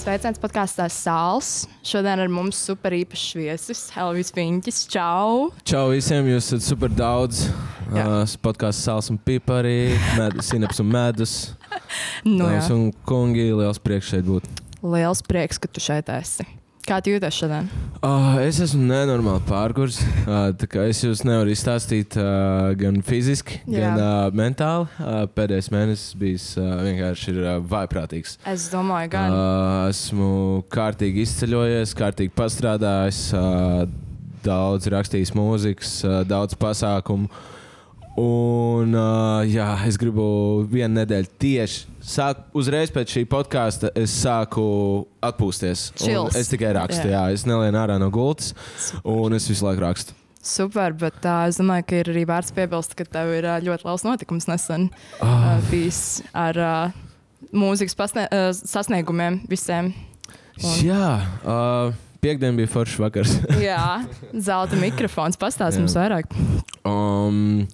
Sveiciens podkāstā Sāls. Šodien ar mums super īpašs viesis, Helvis Finčis. Čau! Čau visiem, jūs esat super daudz. Jā. Uh, Podkāsts Sāls un Piparī, med, Sinaps un Medus. Nu, jā. Dāmas un kungi, liels prieks šeit būt. Liels prieks, ka tu šeit esi. Kā tu jūties šodien? Uh, es esmu nenormāli pārgurs. Uh, kā es jūs nevaru izstāstīt uh, gan fiziski, Jā. gan uh, mentāli. Uh, pēdējais mēnesis bijis uh, vienkārši ir, uh, vaiprātīgs. Es domāju, gan. Uh, esmu kārtīgi izceļojies, kārtīgi pastrādājis, uh, daudz rakstījis mūzikas, uh, daudz pasākumu. Un, uh, jā, es gribu vienu nedēļu tieši sāk, uzreiz pēc šī podkāsta. Es sāku atpūsties. Es tikai rakstu, Jā. jā. Es nelienu ārā no gultas, un es visu laiku rakstu. Super, bet uh, es domāju, ka ir arī vērts piebilst, ka tev ir uh, ļoti liels notikums nesen Oh. uh, bijis ar uh, mūzikas pasnie, uh, sasniegumiem visiem. Un- Jā, uh, piekdien bija foršs vakars. Jā, zelta mikrofons pastāsta mums vairāk. Um,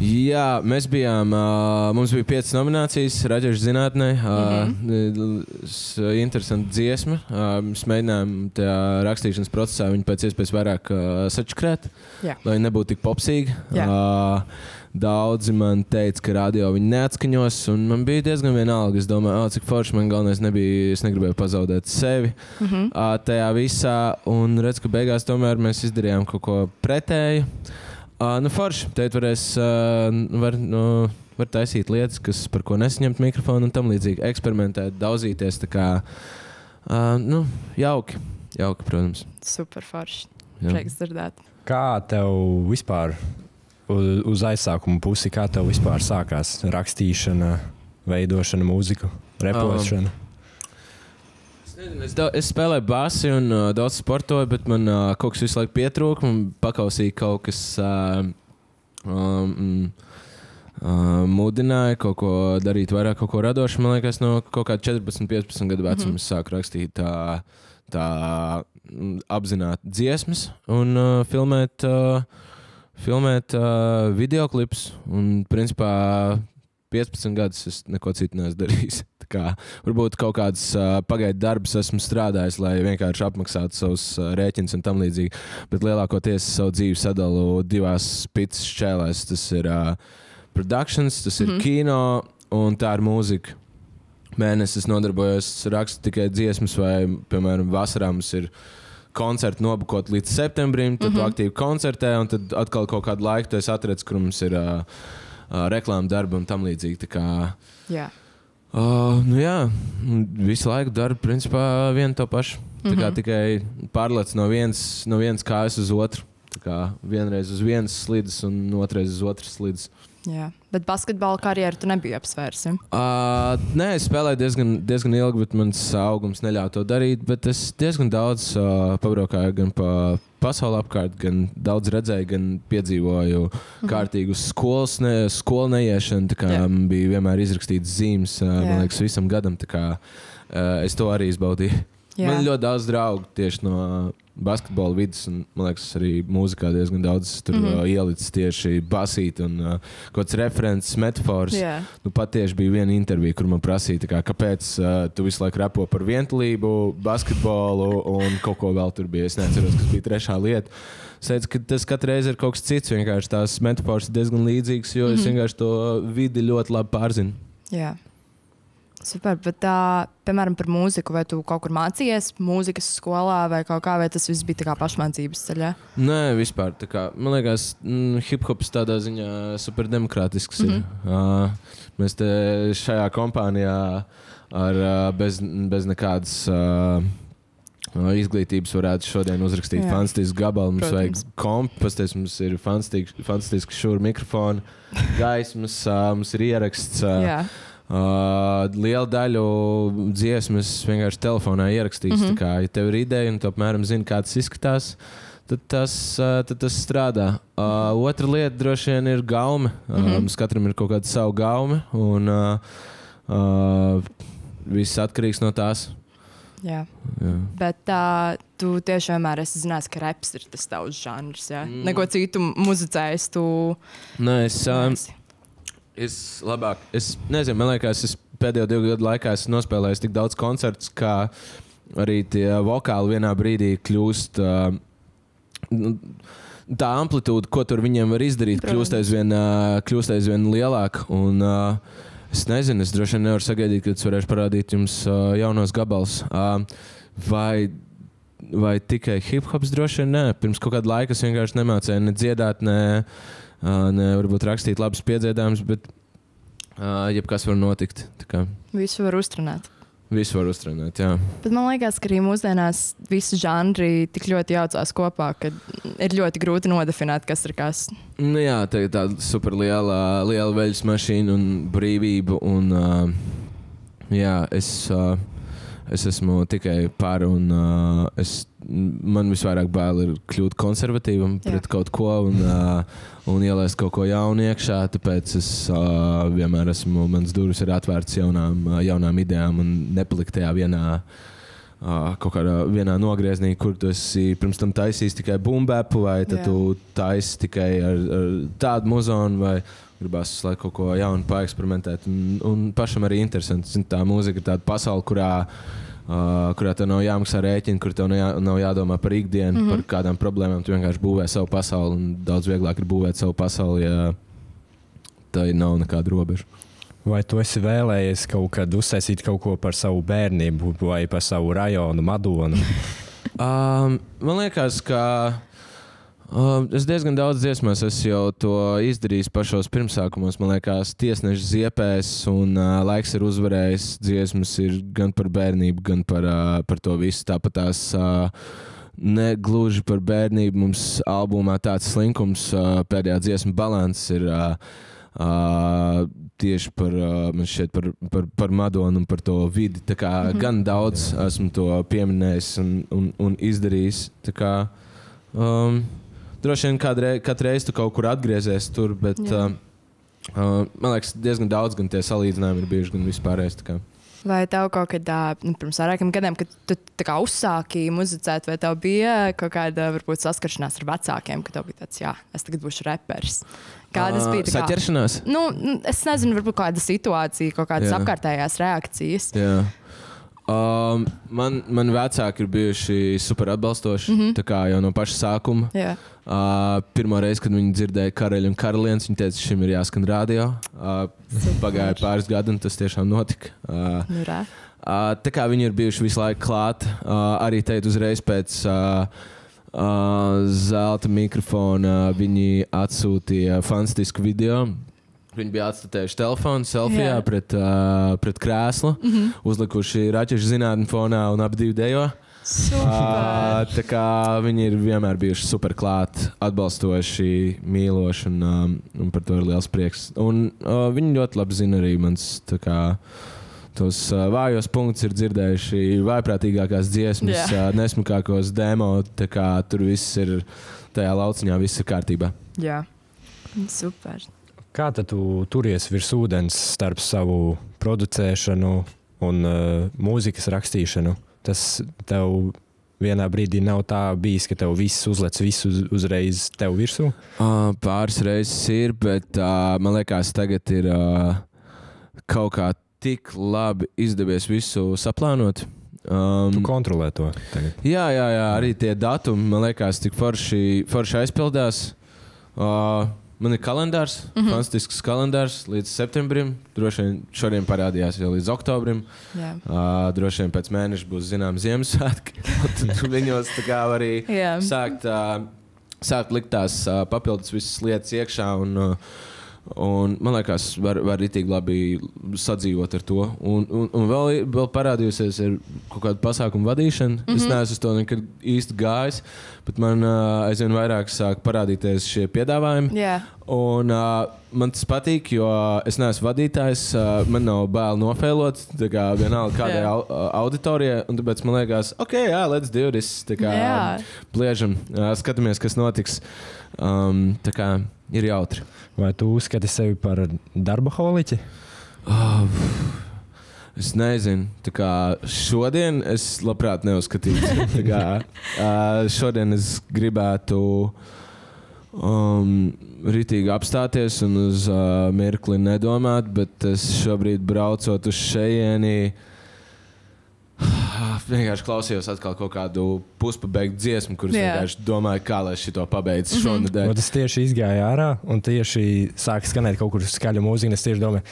jā, mēs bijām. Uh, mums bija piecas nominācijas Raģeša zinātnē. Uh, mm. Interesanti dziesma. Uh, mēs mēģinājām tajā rakstīšanas procesā viņu pēc iespējas vairāk uh, sačakrēt, Jā. lai nebūtu tik popsīgi. Jā. Uh, Daudzi man teica, ka radio viņi neatskaņos, un man bija diezgan vienalga. Es domāju, oh, cik forši man galvenais nebija. Es negribēju pazaudēt sevi Mm -hmm. uh, tajā visā, un redzu, ka beigās tomēr mēs izdarījām kaut ko pretēju. Uh, nu, forši. Teikt, varēs, uh, var, nu, var taisīt lietas, kas, par ko nesaņemt mikrofonu un tam līdzīgi. Eksperimentēt, daudzīties. Tā kā, uh, nu, jauki, jauki, protams. Super forši. Prieks dzirdēt. Kā tev vispār uz, uz aizsākuma pusi, kā tev vispār sākās rakstīšana, veidošana, mūzika, repošana? Es nezinu, Es, da- es spēlēju basi un uh, daudz sportoju, bet man uh, kaut kas visu laiku pietrūka. Man pakausīja kaut kas, uh, um, mm, uh, mudināja kaut ko darīt, vairāk kaut ko radošu. Man liekas, no kaut kāda 14, 15 gadu vecuma mm -hmm. es sāku rakstīt tā, tā mm, apzināti dziesmas un uh, filmēt. Uh, Filmēt uh, video klipus, un principā 15 gadus es neko citu neesmu darījis. Kā, varbūt kaut kādas uh, pagaidu darbus esmu strādājis, lai vienkārši apmaksātu savus uh, rēķinus un tam līdzīgi. Bet lielākoties es savu dzīvi sadalu divās pitsas šķēlēs. Tas ir uh, produkcijas, tas ir mm. -hmm. kino un tā ir mūzika. Mēnesis es nodarbojos, rakstu tikai dziesmas, vai, piemēram, vasarā mums ir koncerti nobukot līdz septembrim, tad mm -hmm. Mhm. tu aktīvi koncertē, un tad atkal kaut kādu laiku tu esi atradzis, kur mums ir uh, uh, reklāmas darbi un tam līdzīgi. Jā. Uh, nu jā, visu laiku dara principā vienu to pašu. Tā kā Mhm. tikai pārlec no vienas, no vienas kājas uz otru. Tā kā vienreiz uz vienas slīdes un otrreiz uz otras slīdes. Jā. Bet basketbola karjeru tu nebija apsvērs. ja? Uh, nē, es spēlēju diezgan, diezgan ilgi, bet mans augums neļāva to darīt. Bet es diezgan daudz uh, pabraukāju gan pa pasauli apkārt, gan daudz redzēju, gan piedzīvoju Mhm. kārtīgu skolas, ne, skolu neiešanu. Tā kā Jā. man bija vienmēr izrakstīts zīmes, uh, Jā. man liekas, visam gadam. Kā uh, es to arī izbaudīju. Jā. Man ir ļoti daudz draugu tieši no basketbola vidas, un man liekas, arī mūzikā diezgan daudz tur mm. -hmm. uh, ielicis tieši basīt un uh, kaut kāds referents, metafors. Jā. Nu, pat tieši bija viena intervija, kur man prasīja, kā, kāpēc uh, tu visu laiku repo par vientulību, basketbolu un kaut ko vēl tur bija. Es neatceros, kas bija trešā lieta. Es teicu, ka tas katru reizi ir kaut kas cits. Vienkārši tās metafors ir diezgan līdzīgas, jo mm -hmm. es Mhm. vienkārši to vidi ļoti labi pārzinu. Jā. Super, bet tā, piemēram, par mūziku, vai tu kaut kur mācījies mūzikas skolā, vai kaut kā, vai tas viss bija kā pašmācības ceļā? Nē, vispār. tā Kā, man liekas, mm, hip hops tādā ziņā superdemokrātisks. Mm -hmm. ir. Uh, mēs te šajā kompānijā ar, uh, bez, bez nekādas. Uh, uh, Izglītības varētu šodien uzrakstīt Jā. fantastisku gabalu. Mums Protams. vajag kompas, mums ir fantastiski, šūri mikrofoni, gaismas, uh, mums ir ieraksts. Uh. Uh, lielu daļu dziesmas vienkārši telefonā ierakstīts. Mm. -hmm. kā, ja tev ir ideja un tu apmēram zini, kā tas izskatās, tad tas, uh, tad tas strādā. Uh, otra lieta droši vien ir gaume. Uh, Mhm. Mums katram ir kaut kāda sava gaume, un uh, uh, viss atkarīgs no tās. Jā. Jā. Bet tā, tu tieši vienmēr esi zinājis, ka reps ir tas tavs žanrs. Jā? Mm. Mm. Neko citu muzicējis. Tu... Nē, es, um. Es labāk, es nezinu, man liekas, es pēdējo divu gadu laikā esmu nospēlējis tik daudz koncertus, ka arī tie vokāli vienā brīdī kļūst. Uh, Tā amplitūda, ko tur viņiem var izdarīt, kļūst aizvien, uh, kļūst aizvien lielāka. Un, uh, es nezinu, es droši vien nevaru sagaidīt, kad es varēšu parādīt jums uh, jaunos gabalus. Uh, vai, vai tikai hip hops droši vien? Nē, pirms kaut kāda laika es vienkārši nemācīju ne dziedāt, ne, uh, ne varbūt rakstīt labus piedziedājumus, bet uh, jebkas var notikt. Visu var uztrenēt. Visu var uztrenēt, jā. Bet man liekas, ka arī mūsdienās visi žanri tik ļoti jaucās kopā, ka ir ļoti grūti nodefinēt, kas ir kas. Nu, jā, tā ir tāda super liela, liela veļas mašīna un brīvība. Un, uh, jā, es, uh, es esmu tikai par, un uh, es, man visvairāk bail ir kļūt konservatīvam Jā. pret kaut ko un, uh, un ielaist kaut ko jaunu iekšā. Tāpēc es uh, vienmēr esmu, mans durvis ir atvērts jaunām, uh, jaunām idejām un nepalikt tajā vienā. Uh, kaut kādā vienā nogriezienī, kur tu esi pirms tam taisījis tikai bumbuļsāpu, vai tad tu taisi tikai ar, ar tādu muzonu, vai gribās laiku kaut ko jaunu paeksperimentēt. Un, un pašam arī interesanti. Tā mūzika ir tāda pasaule, kurā, uh, kurā tev nav jāmaksā rēķini, kur tev nav, jā, nav jādomā par ikdienu, mm -hmm. par kādām problēmām. Tu vienkārši būvē savu pasauli, un daudz vieglāk ir būvēt savu pasauli, ja tā nav nekāda robeža. Vai tu esi vēlējies kaut kad uztaisīt kaut ko par savu bērnību vai par savu rajonu, Madonu? Um, man liekas, ka um, es diezgan daudz dziesmās esmu jau to izdarījis pašos pirmsākumos. Man liekas, tiesneša ziepēs un uh, laiks ir uzvarējis. Dziesmas ir gan par bērnību, gan par, uh, par to visu. Tāpat tās uh, ne gluži par bērnību. Mums albumā tāds slinkums, uh, pēdējā dziesma balans ir. Uh, Uh, tieši par, uh, šķiet, par, par, par Madonu un par to vidi. Mm -hmm. Gan daudz esmu to pieminējis un, un, un izdarījis. Tā kā, um, droši vien kādrei, katru reizi tu kaut kur atgriezies tur, bet uh, uh, man liekas, diezgan daudz gan tie salīdzinājumi ir bijuši, gan vispārējais. tā kā. Vai tev kaut kad, ā, nu, pirms vairākiem gadiem, kad tu tā kā uzsāki muzicēt, vai tev bija kaut kāda varbūt, saskaršanās ar vecākiem, ka tev bija tāds, jā, es tagad būšu reperis? Kādas Ā, bija? tā kā- Saķeršanās. Nu, n- es nezinu, varbūt kāda situācija, kaut kādas Jā. apkārtējās reakcijas. Jā. Um, man, man vecāki ir bijuši super atbalstoši. Mm. -hmm. Tā kā jau no paša sākuma. Jā, Uh, pirmā reize, kad viņi dzirdēja karaļu un karalienes, viņi teica, šim ir jāskan radio. Uh, pagāja pāris gadi, un tas tiešām notika. Uh, nu, uh, tā kā viņi ir bijuši visu laiku klāt, uh, arī teikt uzreiz pēc. Uh, Uh, zelta mikrofona viņi atsūtīja fantastisku video. Viņi bija atstādījuši telefonu, selfijā Jā. pret, uh, pret krēslu, mm -hmm. uzlikuši raķešu zinātnē fonā un ap divu dejo. Uh, tā kā viņi ir vienmēr bijuši super klāti, atbalstoši, mīloši, un, um, un par to ir liels prieks. Un uh, viņi ļoti labi zina arī mans tos uh, vājos punktus, ir dzirdējuši vājprātīgākās dziesmas, Jā. uh, nesmukākos demo. kā Tur viss ir tajā lauciņā, viss ir kārtībā. Jā, super. Kā tad tu turies virs ūdens starp savu producēšanu un uh, mūzikas rakstīšanu? Tas tev vienā brīdī nav tā bijis, ka tev viss uzlec visu uz, uzreiz tev virsū. Uh, pāris reizes ir, bet uh, man liekas, tagad ir uh, kaut kā tik labi izdevies visu saplānot. Um, Tu kontrolē to tagad. Jā, jā, jā, arī tie datumi man liekas, tik forši, forši aizpildās. Uh, man ir kalendārs, mm. -hmm. fantastisks kalendārs līdz septembrim. Droši vien šodien parādījās jau līdz oktobrim. Jā. Uh, droši vien pēc mēneša būs zināms Ziemassvētki. Tad viņos arī Jā. sākt, uh, sākt likt tās uh, papildus visas lietas iekšā. Un, uh, Un, man liekas, var, var rītīgi labi sadzīvot ar to. Un, un, un vēl, vēl parādījusies ir kaut kāda pasākuma vadīšana. Mm -hmm. Es neesmu uz to nekad īsti gājis, bet man uh, aizvien vairāk sāk parādīties šie piedāvājumi. Jā. Un, uh, man tas patīk, jo es neesmu vadītājs. Uh, man nav bail nofēlot. tā Kā, vienalga, kādai Jā. au, auditorijai. Tāpēc man liekas, ok, jā, let's do this. Tā kā Jā. pliežam, uh, skatāmies, kas notiks. Um, tā kā ir jautri. Vai tu uzskati sevi par darba holiķi? Oh, es nezinu, tā kā šodien es labprāt neuzskatītu. Kā, uh, šodien es gribētu um, ritīgi apstāties un uz uh, mirkli nedomāt, bet es šobrīd braucot uz šejieni. Vienkārši klausījos atkal kaut kādu puspabeigtu dziesmu, kuras Jā. vienkārši domāju, kā lai šito pabeigtu Mhm. šonadēļ. Un tas tieši izgāja ārā, un tieši sāk skanēt kaut kur skaļa mūzika. un Es tieši domāju,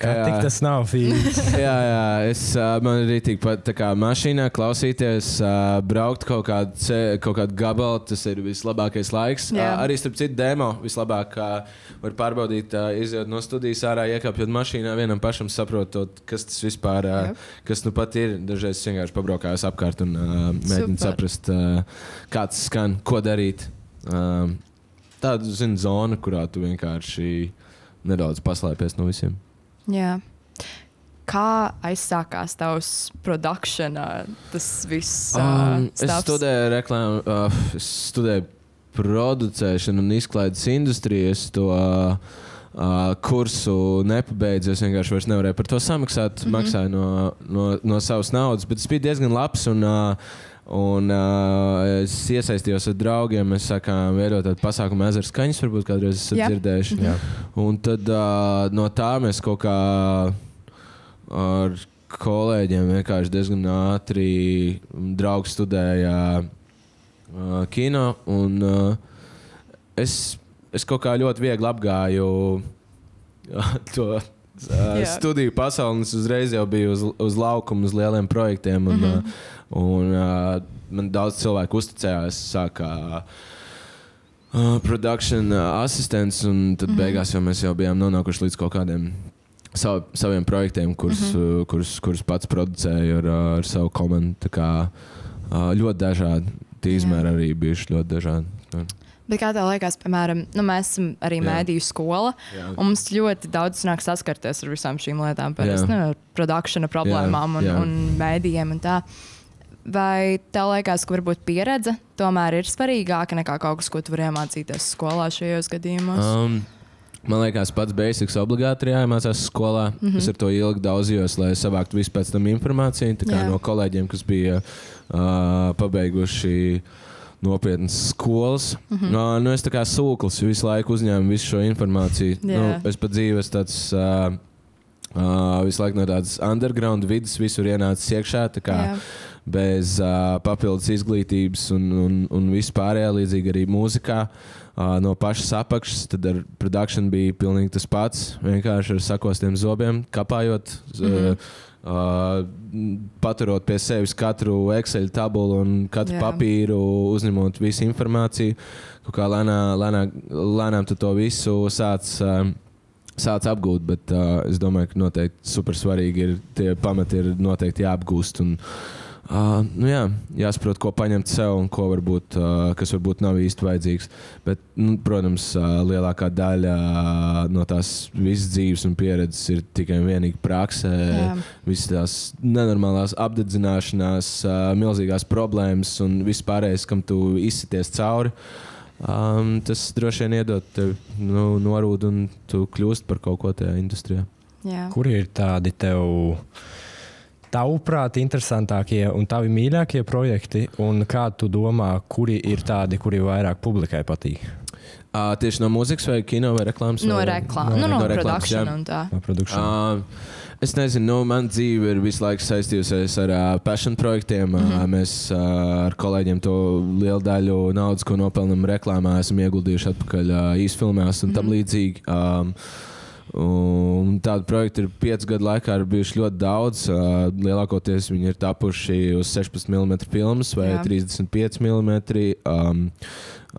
ka Jā. tik tas nav fīns. jā, jā, es man arī tik pat tā kā mašīnā klausīties, braukt kaut kādu, ce, kaut kādu gabalu. Tas ir vislabākais laiks. Jā. Arī starp citu, demo vislabāk var pārbaudīt, izjūt no studijas ārā, iekāpjot mašīnā, vienam pašam saprotot, kas tas vispār Jep. kas nu pat ir. Dažreiz es vienkārši pabraukājos apkārt un mēģinu Super. saprast, kā tas skan, ko darīt. Tāda zin, zona, kurā tu vienkārši nedaudz paslēpies no visiem. Jā. Kā aizsākās tavs produkcijas, tas viss? Um, Uh, es studēju reklāmu, uh, studēju producēšanu un izklaides industriju. Es to uh, uh, kursu nepabeidzu. Es vienkārši vairs nevarēju par to samaksāt. Mm -hmm. Maksāju no, no, no savas naudas, bet tas bija diezgan labs. Un, uh, Un, uh, es iesaistījos ar draugiem. Mēs sākām veidot tādu pasākumu, ezera skaņas, varbūt kādreiz esat Jā. dzirdējuši. Jā. Un tad uh, no tā mēs kaut kā ar kolēģiem vienkārši diezgan ātri draugs studēja uh, kino. Un, uh, es, es kaut kā ļoti viegli apgāju to. Uh, studiju pasauli, un es uzreiz jau biju uz, uz laukuma, uz lieliem projektiem. Un, mm -hmm. uh, un, uh, man daudz cilvēku uzticējās, sākā uh, produkcijas uh, asistents, un tad mm -hmm. beigās jau mēs jau bijām nonākuši līdz kaut kādiem sav, saviem projektiem, kurus, mm -hmm. uh, kurus, kurus pats producēju ar, ar savu komandu. Kā, uh, ļoti dažādi. Tie izmēri arī bijuši ļoti dažādi. Bet kā tev liekas, piemēram, nu, mēs esam arī mēdīju skola, Jā. un mums ļoti daudz nāk saskarties ar visām šīm lietām, par Jā. nu, ar produkcijas problēmām un, jā. un mēdījiem. Un tā. Vai tev liekas, ka varbūt pieredze tomēr ir svarīgāka nekā kaut kas, ko tu vari iemācīties skolā šajos gadījumos? Um, man liekas, pats basics obligāti ir jāiemācās skolā. Mm. -hmm. Es ar to ilgi daudzījos, lai savāktu visu pēc tam informāciju. Tā kā Jā. no kolēģiem, kas bija uh, pabeiguši nopietnas skolas. Mm. -hmm. no, nu, es tā kā sūklis visu laiku uzņēmu visu šo informāciju. Jā. Nu, es pat dzīves tāds. Uh, Uh, visu laiku no tādas underground vidas visur ienācis iekšā. tā kā Jā. bez uh, papildus izglītības un, un, un vispārējā, līdzīgi arī mūzikā. Uh, no pašas apakšas, tad ar produkciju bija pilnīgi tas pats. Vienkārši ar sakostiem zobiem, kapājot, mm. -hmm. uh, paturot pie sevis katru Excel tabulu un katru Jā. Papīru, uzņemot visu informāciju. Kā lēnā, lēnā, lēnām tu to visu sāc. Uh, Sāc apgūt, bet uh, es domāju, ka noteikti super svarīgi ir tie pamati, ir noteikti jāapgūst. Un, Uh, nu jā, jāsaprot, ko paņemt sev un ko varbūt, uh, kas varbūt nav īsti vajadzīgs. Bet, nu, protams, uh, lielākā daļa uh, no tās visas dzīves un pieredzes ir tikai un vienīgi praksē. Visas tās nenormālās apdedzināšanās, uh, milzīgās problēmas un viss pārējais, kam tu izsities cauri. Um, tas droši vien iedod tev nu, norūdu un tu kļūst par kaut ko tajā industrijā. Jā. Kuri ir tādi tev, tavuprāt, interesantākie un tavi mīļākie projekti? Un kā tu domā, kuri ir tādi, kuri vairāk publikai patīk? Uh, tieši no mūzikas vai kino vai reklāmas? No vai- reklāmas, nu, no, no reklāmas, jā. produkcijas un tā. No produkcijas. Uh, es nezinu, nu, man dzīve ir visu laiku saistījusies ar uh, passion projektiem. Mm. -hmm. uh, mēs uh, ar kolēģiem to lielu daļu naudas, ko nopelnām reklāmā, esam ieguldījuši atpakaļ uh, īsfilmās un tam Mhm. līdzīgi. Um, Un tādu projektu ir piecu gadu laikā ir bijuši ļoti daudz. Uh, lielākoties viņi ir tapuši uz 16 mm filmas vai Jā. 35 mm. Um,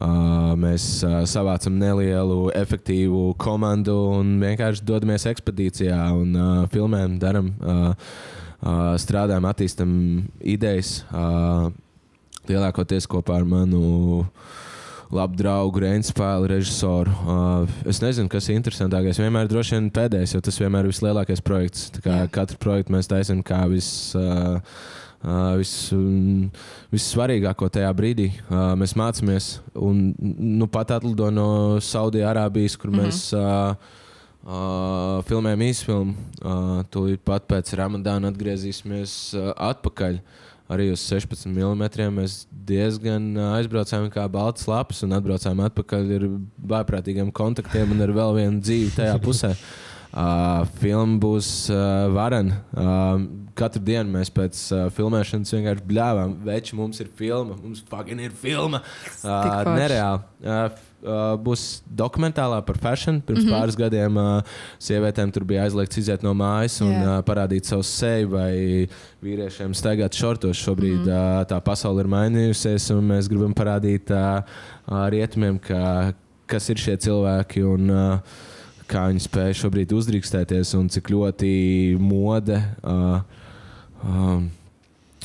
uh, mēs uh, savācam nelielu, efektīvu komandu un vienkārši dodamies ekspedīcijā un uh, filmējam, darām, uh, uh, strādājam, attīstam idejas. Uh, lielākoties kopā ar manu labu draugu, Reinspēlu, režisoru. Uh, es nezinu, kas ir interesantākais. Vienmēr droši vien pēdējais, jo tas vienmēr ir vislielākais projekts. Katru projektu mēs taisām kā vis. Uh, Uh, vis, mm, vissvarīgāko tajā brīdī uh, mēs mācāmies. Un, nu, pat atlido no Saudijas-Arābijas, kur mm Mhm. -hmm. mēs uh, uh, filmējam īsfilmu. Uh, Tūlīt pat pēc Ramadāna atgriezīsimies uh, atpakaļ. Arī uz 16 mm. Mēs diezgan aizbraucām kā balts lapas un atbraucām atpakaļ ar vājprātīgiem kontaktiem un ar vēl vienu dzīvi tajā pusē. Uh, filma būs uh, varena. Uh, katru dienu mēs pēc uh, filmēšanas vienkārši bļāvām. Veči, mums ir filma, mums fucking ir filma. Uh, nereāli. Uh, uh, būs dokumentālā par fashion. Pirms mm -hmm. pāris gadiem uh, sievietēm tur bija aizliegts iziet no mājas un Jā. uh, parādīt savu seju, vai vīriešiem staigāt šortos. Šobrīd mm -hmm. uh, tā pasaule ir mainījusies, un mēs gribam parādīt uh, uh, rietumiem, ka, kas ir šie cilvēki. Un, uh, kā viņi spēj šobrīd uzdrīkstēties un cik ļoti mode uh, uh,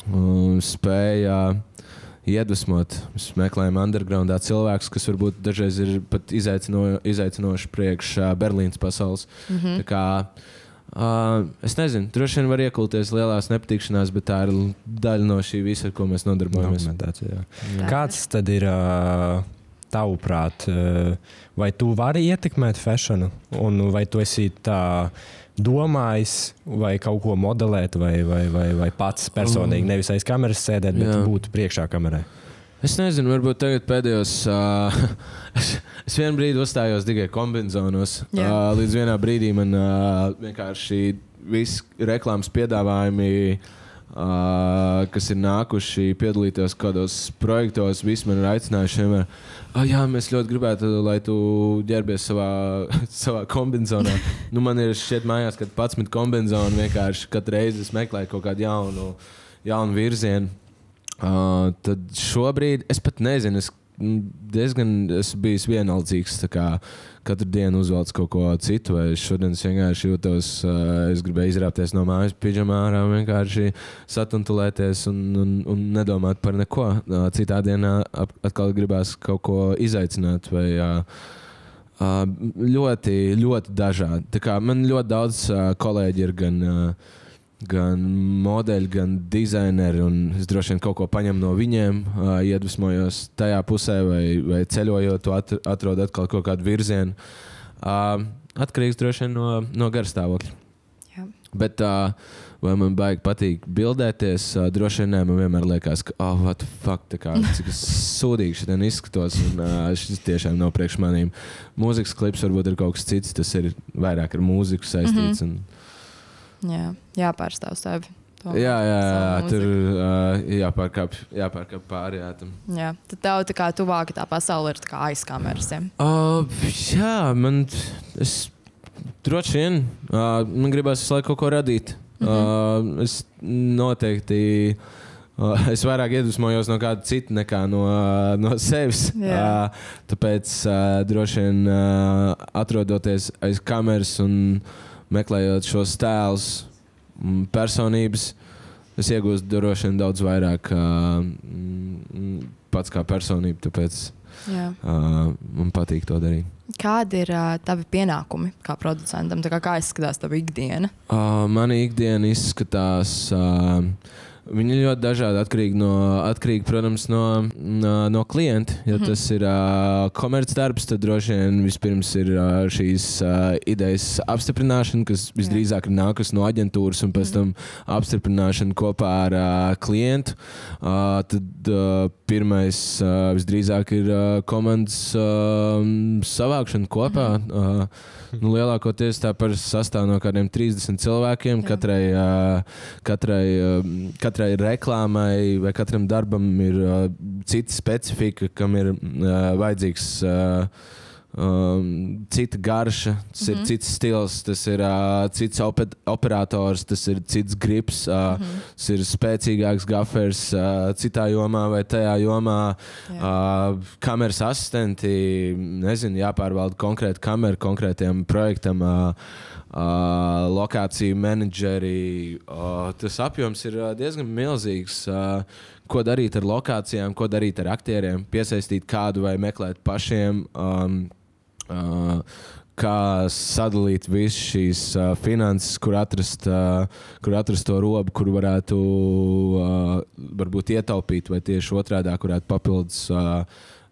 uh, spēja iedvesmot. Mēs meklējam undergroundā cilvēkus, kas varbūt dažreiz ir pat izaicino, izaicinoši priekš uh, Berlīnas pasaules. Mm -hmm. kā, uh, es nezinu, droši vien var iekulties lielās nepatikšanās, bet tā ir daļa no šī visa, ar ko mēs nodarbojamies. Jā. Jā. Kāds tad ir uh, tavuprāt, uh, vai tu vari ietekmēt fashionu, un vai tu esi tā domājis, vai kaut ko modelēt, vai, vai, vai, vai pats personīgi, nevis aiz kameras sēdēt, bet Jā. būt priekšā kamerai? Es nezinu, varbūt tagad pēdējos. Uh, es, es vienā brīdī uzstājos tikai kombinācijos. Uh, līdz vienā brīdī man uh, vienkārši visi reklāmas piedāvājumi, uh, kas ir nākuši piedalīties kādos projektos, visi man ir aicinājuši. Vienmēr, ah, jā, mēs ļoti gribētu, lai tu ģērbies savā, savā kombinācijā. nu, man ir šķiet, mājās, kad 11 kombinācijas vienkārši katru reizi es meklēju kaut kādu jaunu, jaunu virzienu. Uh, tad šobrīd es pat nezinu. Es diezgan esmu bijis vienaldzīgs. Katru dienu uzvelc kaut ko citu, vai šodien es vienkārši jūtos, uh, es gribēju izrāpties no mājas, pidžamā vienkārši satuntulēties un, un, un nedomāt par neko. Uh, citā dienā atkal gribās kaut ko izaicināt. Vai, uh, uh, ļoti, ļoti dažādi. Man ļoti daudz uh, kolēģi ir gan. Uh, gan modeļi, gan dizaineri. un Es droši vien kaut ko paņemu no viņiem, iedvesmojos tajā pusē, vai, vai ceļojot, to at, atrodu atkal kaut kādu virzienu. Atkarīgs droši vien no, no garstāvokļa. Jā. Bet uh, vai man baigi patīk bildēties? Uh, droši vien nē, man vienmēr liekas, ka, oh, what the fuck, tā kā, cik sūdīgi šodien izskatos. Un, uh, šis tiešām nav priekš manīm. Mūzikas klips varbūt ir kaut kas cits, tas ir vairāk ar mūziku saistīts. Mm -hmm. Jā, jāpārstāv sevi. To Jā, jā, jā tur uh, jāpārkāp, jāpārkāp pāri. Tam. Jā, tad tev tā kā tuvāk tā pasaule ir tā aiz kameras. ja? uh, jā, man es droši vien uh, man gribās visu laiku kaut ko radīt. Mm -hmm. uh, es noteikti. Uh, es vairāk iedvesmojos no kāda cita nekā no, uh, no sevis. Jā. Uh, tāpēc uh, droši vien uh, atrodoties aiz kameras un meklējot šos tēlus, mm, personības, es iegūstu droši vien daudz vairāk uh, pats kā personība. Tāpēc Jā. uh, man patīk to darīt. Kādi ir uh, tavi pienākumi kā producentam? Tā kā, kā izskatās tava ikdiena? Uh, mana ikdiena izskatās. Uh, Viņi ļoti dažādi. Atkarīgi, no, atkarīgi protams, no, no, no klienta. Ja mm -hmm. tas ir uh, komercdarbs, tad droši vien vispirms ir uh, šīs uh, idejas apstiprināšana, kas visdrīzāk ir nākusi no aģentūras, un pēc tam apstiprināšana kopā ar uh, klientu. Uh, tad uh, pirmais uh, visdrīzāk ir uh, komandas uh, savākšana kopā. Mm -hmm. uh, Nu, lielākoties tā par sastāv no kādiem 30 cilvēkiem. Jā. Katrai, katrai, katrai reklāmai vai katram darbam ir cita specifika, kam ir vajadzīgs. Um, cita garša, tas mm -hmm. ir cits stils, tas ir uh, cits ope operators, tas ir cits grips, uh, mm -hmm. tas ir spēcīgāks gafers uh, citā jomā vai tajā jomā. Jā. Uh, kameras asistenti, nezinu, jāpārvalda konkrēti kamera konkrētiem projektam. Uh, Uh, lokāciju menedžeri. Uh, tas apjoms ir uh, diezgan milzīgs. Uh, ko darīt ar lokācijām, ko darīt ar aktieriem, piesaistīt kādu vai meklēt pašiem. Um, uh, kā sadalīt visas šīs uh, finanses, kur atrast, uh, kur atrast to robu, kur varētu uh, varbūt ietaupīt, vai tieši otrādi, kur varētu papildus uh,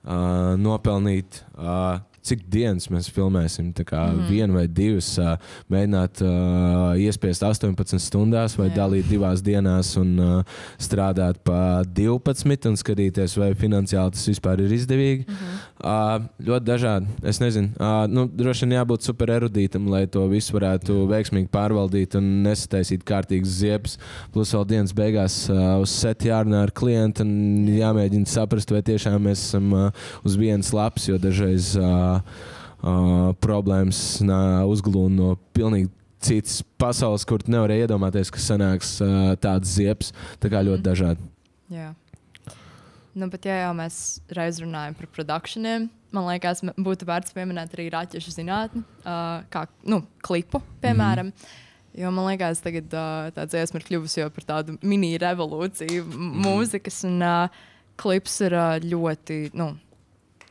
uh, nopelnīt. Uh, cik dienas mēs filmēsim. Kā mm. vienu vai divas, uh, mēģināt uh, iespiest 18 stundās vai Jā. dalīt divās dienās un uh, strādāt pa 12 un skatīties, vai finansiāli tas vispār ir izdevīgi. Mhm. Uh, ļoti dažādi. Es nezinu, uh, nu, droši vien jābūt super erudītam, lai to visu varētu veiksmīgi pārvaldīt un nesataisīt kārtīgas ziepes. Plus vēl dienas beigās uh, uz seta jārunā ar klientu un jāmēģina saprast, vai tiešām mēs esam uh, uz vienas lapas, jo dažreiz uh, uh, problēmas nā, uzglūna no pilnīgi. Cits pasaules, kur tu nevarēji iedomāties, ka sanāks uh, tāds ziepes. Tā kā ļoti Mhm. dažādi. Jā. Nu, bet, ja jau mēs reiz runājam par produkcijiem, man liekas, būtu vērts pieminēt arī raķešu zinātni, uh, kā nu, klipu, piemēram. Mm -hmm. Jo man liekas, tagad uh, tā dziesma ir kļuvusi par tādu mini-revolūciju m- mūzikas, un uh, klips ir uh, ļoti. Nu,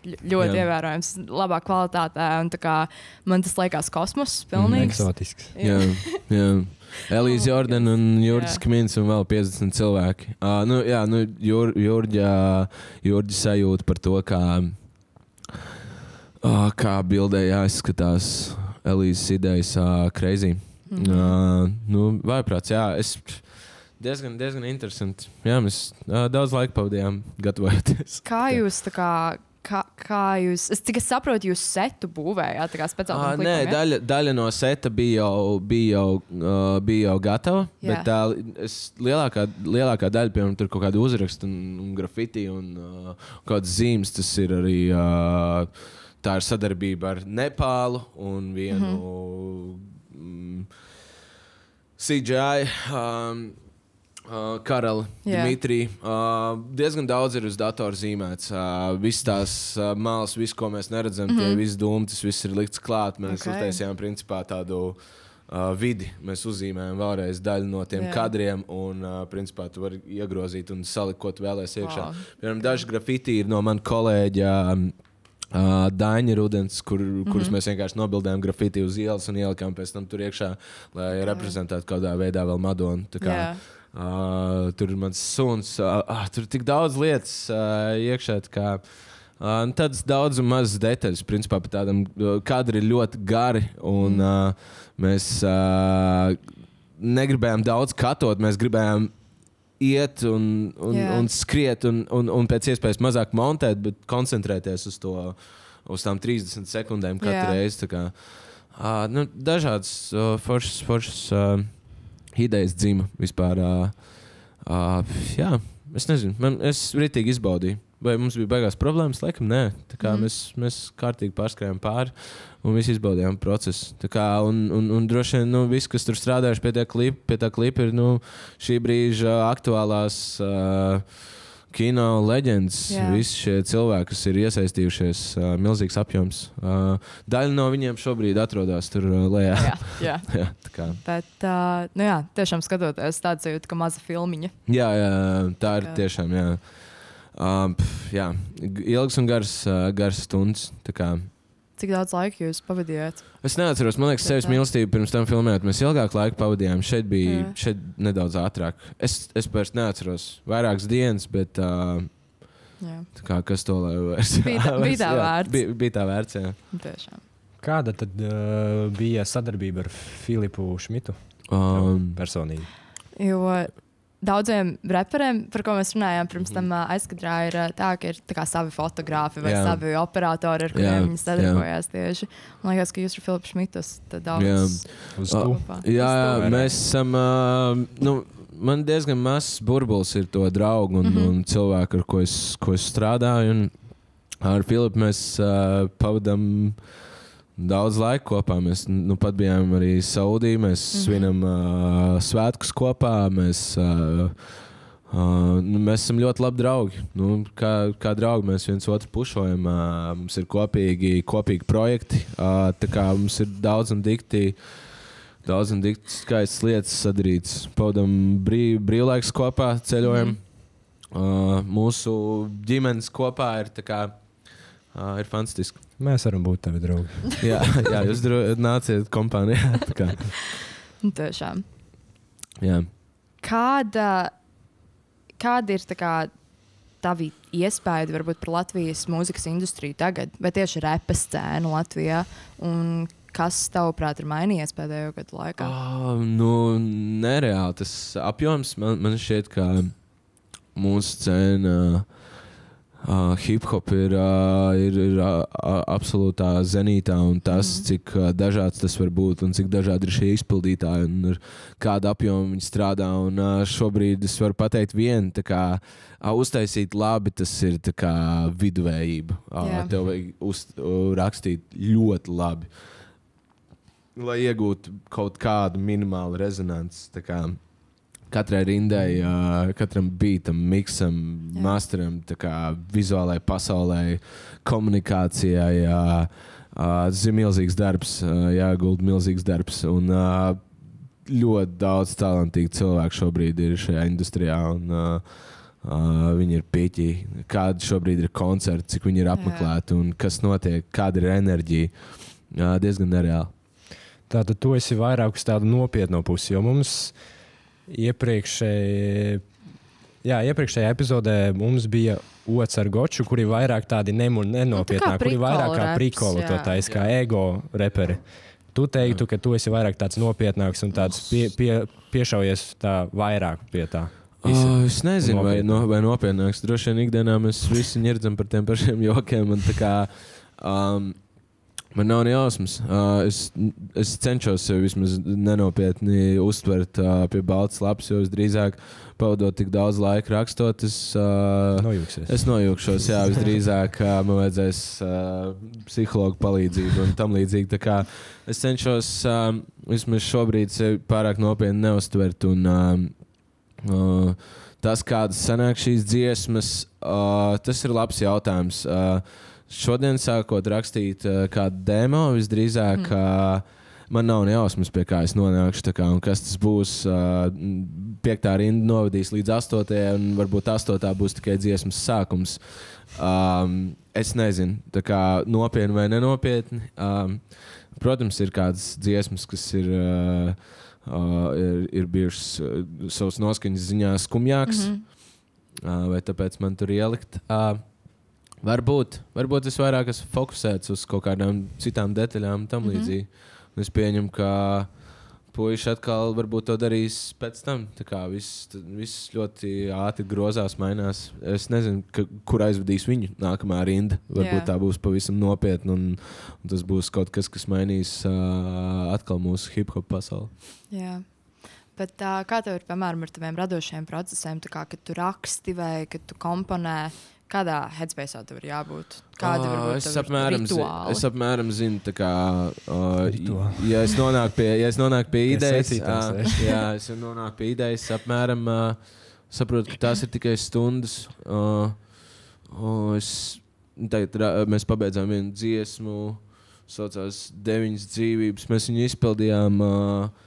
Ļoti Jā. ievērojams, labā kvalitātē. un tā kā Man tas liekas kosmos, pilnīgs. Eksotisks. Jā, jā. Elīze Jordana un Jurģis. Kmins un vēl 50 cilvēki. Uh, nu, jā, nu, Jur, Jurģa, Jurģa sajūta par to, kā, uh, kā bildē jāizskatās Elīzes idejas uh, kreizī. Mhm. Uh, nu, Vaiprāts, jā, es diezgan, diezgan interesanti. Jā, mēs uh, daudz laika pavadījām gatavojoties. Kā jūs tā kā. Kā, kā jūs, es tikai saprotu, jūs setu būvējāt, tā kā speciāli. Tam nē, daļa, daļa no seta bija jau, bija jau, uh, bija jau gatava. Jā. Bet tā es, lielākā, lielākā daļa, piemēram, tur kaut kāda uzraksta un, un grafiti un uh, kādas zīmes, tas ir arī. Uh, Tā ir sadarbība ar Nepālu un vienu mm, CGI. Um, Uh, Karali, Jā. Dimitrija. Uh, diezgan daudz ir uz datora zīmēts. Uh, Visas tās uh, malas, viss, ko mēs neredzam, mm -hmm. tie visi dūmi, tas viss ir likts klāt. Mēs Ok. okay. uztaisījām principā tādu uh, vidi. Mēs uzzīmējām vēlreiz daļu no tiem. Jā. kadriem, un uh, principā tu vari iegrozīt un salikt, ko tu vēlēsies iekšā. Wow. Piemēram, daži grafiti ir no manas kolēģa. Um, Uh, Daņa Rudens, kur, mm -hmm. kurus mēs vienkārši nobildējām grafiti uz ielas un ielikām pēc tam tur iekšā, lai okay. reprezentētu kaut kādā veidā vēl Madonu. Tā kā, Jā. Uh, tur ir mans suns. Uh, uh, tur ir tik daudz lietas uh, iekšā. Kā, uh, tādas daudz un mazas detaļas. Principā par tādam uh, kadri ir ļoti gari. Un, uh, mēs uh, negribējām daudz katot. Mēs gribējām iet un, un, Jā. un skriet un, un, un pēc iespējas mazāk montēt, bet koncentrēties uz to. Uz tām 30 sekundēm katru Jā. reizi. Kā, uh, nu, dažādas uh, foršas, foršas uh, idejas dzima vispār. Uh, uh, jā, es nezinu, man, es rītīgi izbaudīju. Vai mums bija beigās problēmas? Laikam, nē. Tā kā mm. mēs, mēs kārtīgi pārskrējām pāri un visi izbaudījām procesu. Tā kā, un, un, un droši vien nu, visi, kas tur strādājuši pie tā klipa, pie tā klipa ir nu, šī brīža aktuālās. Uh, Kino leģendas, visi šie cilvēki, kas ir iesaistījušies, uh, milzīgs apjoms. Uh, daļa no viņiem šobrīd atrodas tur uh, lejā. Jā, jā. jā, tā kā. Bet, uh, nu jā, tiešām skatoties, tāds jūtas, ka maza filmiņa. Jā, jā, tā ir Jā. tiešām. Jā. Um, pf, jā. Ilgs un gars, uh, gars stundas. Cik daudz laika jūs pavadījāt? Es neatceros, man liekas, sevis mīlestību pirms tam filmējot. Mēs ilgāk laiku pavadījām. Šeit bija Jā. šeit nedaudz ātrāk. Es, es vairs neatceros vairākas dienas, bet uh, kā, kas to lai vairs Bija tā- bija tā vērts. Bija, bija tā vērts. Jā. tiešām. Kāda tad uh, bija sadarbība ar Filipu Šmitu Um, personīgi? Jo daudziem reperiem, par ko mēs runājām pirms Mhm. tam ā, aizkadrā, ir ā, tā, ka ir tā savi fotografi vai Jā. savi operatori, ar kuriem viņi sadarbojās tieši. Man liekas, ka jūs ar Filipu Šmitu esat daudz Jā. Uz to kopā. Jā, jā mēs esam. Uh, nu, man diezgan mazs burbulis ir to draugu un, mm. -hmm. un cilvēku, ar ko es, ko es strādāju. Un ar Filipu mēs uh, pavadām daudz laika kopā. Mēs nu, pat bijām arī Saudijā. Mēs mm. -hmm. svinam uh, svētkus kopā. Mēs, uh, Uh, nu, mēs esam ļoti labi draugi. Nu, kā, kā draugi mēs viens otru pušojam. Uh, mums ir kopīgi, kopīgi projekti. Uh, mums ir daudz un dikti daudz un tik skaistas lietas sadarītas. Pavadām brīv, brīvlaiks kopā, ceļojam. Mm. Uh, mūsu ģimenes kopā ir, kā, uh, ir fantastiski. Mēs varam būt tavi draugi. jā, jā, jūs dro, nāciet kompānijā. tā kā, Nu, Tiešām. jā. Kāda, kāda ir tā kā, tavi iespēja varbūt par Latvijas mūzikas industriju tagad, vai tieši repa scēnu Latvijā? Un kas, tavuprāt, ir mainījies pēdējo gadu laikā? Oh, nu, nereāli tas apjoms. Man, man šķiet, ka mūsu scēna. Uh, hip hop ir, uh, ir, ir uh, absolūtā zenītā, un tas, mm. cik uh, dažāds tas var būt, un cik dažādi ir šie izpildītāji, un kāda apjoma viņi strādā. Un, uh, šobrīd es varu pateikt, viena kā, uh, uztaisīt labi, tas ir kā, viduvējība. Uh, yeah. Tev vajag uz, uh, rakstīt ļoti labi. Uh, lai iegūtu kaut kādu minimālu rezonanci. Katrai rindai, uh, katram beatam, miksam, Jā. masteram, vizuālajai pasaulē, komunikācijai. Uh, uh, tas ir milzīgs darbs, uh, jāgulda milzīgs darbs. Un, uh, ļoti daudz talantīgu cilvēku šobrīd ir šajā industrijā. Un, uh, Uh, viņi ir pieķi, kāda šobrīd ir koncerta, cik viņi ir apmeklēti un kas notiek, kāda ir enerģija. Uh, diezgan nereāli. Tātad tu esi vairāk uz tādu nopietnu pusi, jo mums iepriekšējā, jā, iepriekšējā epizodē mums bija Ots ar Goču, kuri vairāk tādi nenopietnāki, nu, kuri vairāk kā prikolu to taisa, kā ego reperi. Tu teiktu, ka tu esi vairāk tāds nopietnāks un tāds pie, pie, piešaujies tā vairāk pie tā. Oh, es nezinu, vai, no, vai nopietnāks. Droši vien ikdienā mēs visi ņirdzam par tiem pašiem jokiem. Un, kā, um, Man nav jausmas. Uh, es, es cenšos sevi vismaz nenopietni uztvert uh, pie balts lapas, jo es drīzāk pavadot tik daudz laika rakstot. Es, uh, Nojūksies. es nojūkšos, jā, visdrīzāk uh, man vajadzēs uh, psihologu palīdzību un tam līdzīgi. Es cenšos uh, vismaz šobrīd sevi pārāk nopietni neuztvert. Un, uh, uh, tas, kādas sanāk šīs dziesmas, uh, tas ir labs jautājums. Uh, šodien sākot rakstīt uh, kādu demo, visdrīzāk. Mm. Uh, Man nav jausmas, pie kā es nonākšu, kā, un kas tas būs. Uh, piektā rinda novadīs līdz astotajai, un varbūt astotā būs tikai dziesmas sākums. Um, es nezinu, kā nopietni vai nenopietni. Um, protams, ir kādas dziesmas, kas ir. Uh, uh, ir, ir bijušas uh, savas noskaņas ziņā skumjākas, mm -hmm. uh, vai tāpēc man tur ielikt. Uh, Varbūt, varbūt es vairāk esmu fokusēts uz kaut kādām citām detaļām tam mm -hmm. līdzīgi. Un es pieņemu, ka puiši atkal varbūt to darīs pēc tam. Tā kā viss, viss ļoti ātri grozās, mainās. Es nezinu, ka, kur aizvedīs viņu nākamā rinda. Varbūt Jā. tā būs pavisam nopietna un, un tas būs kaut kas, kas mainīs uh, atkal mūsu hip hop pasauli. Jā. Bet, uh, kā tev ir piemēram ar taviem radošiem procesiem, kā, kad tu raksti vai kad tu komponē? Uh, Kādā headspace tev ir jābūt? Kāda ir uh, es, apmēram, zi, es apmēram zinu, kā, uh, ja es nonāku pie, ja es nonāku pie idejas, uh, jā, es nonāku pie idejas, apmēram uh, saprotu, ka tās ir tikai stundas. Uh, uh, es, tagad ra, mēs pabeidzām vienu dziesmu, saucās Deviņas dzīvības. Mēs viņu izpildījām. Uh,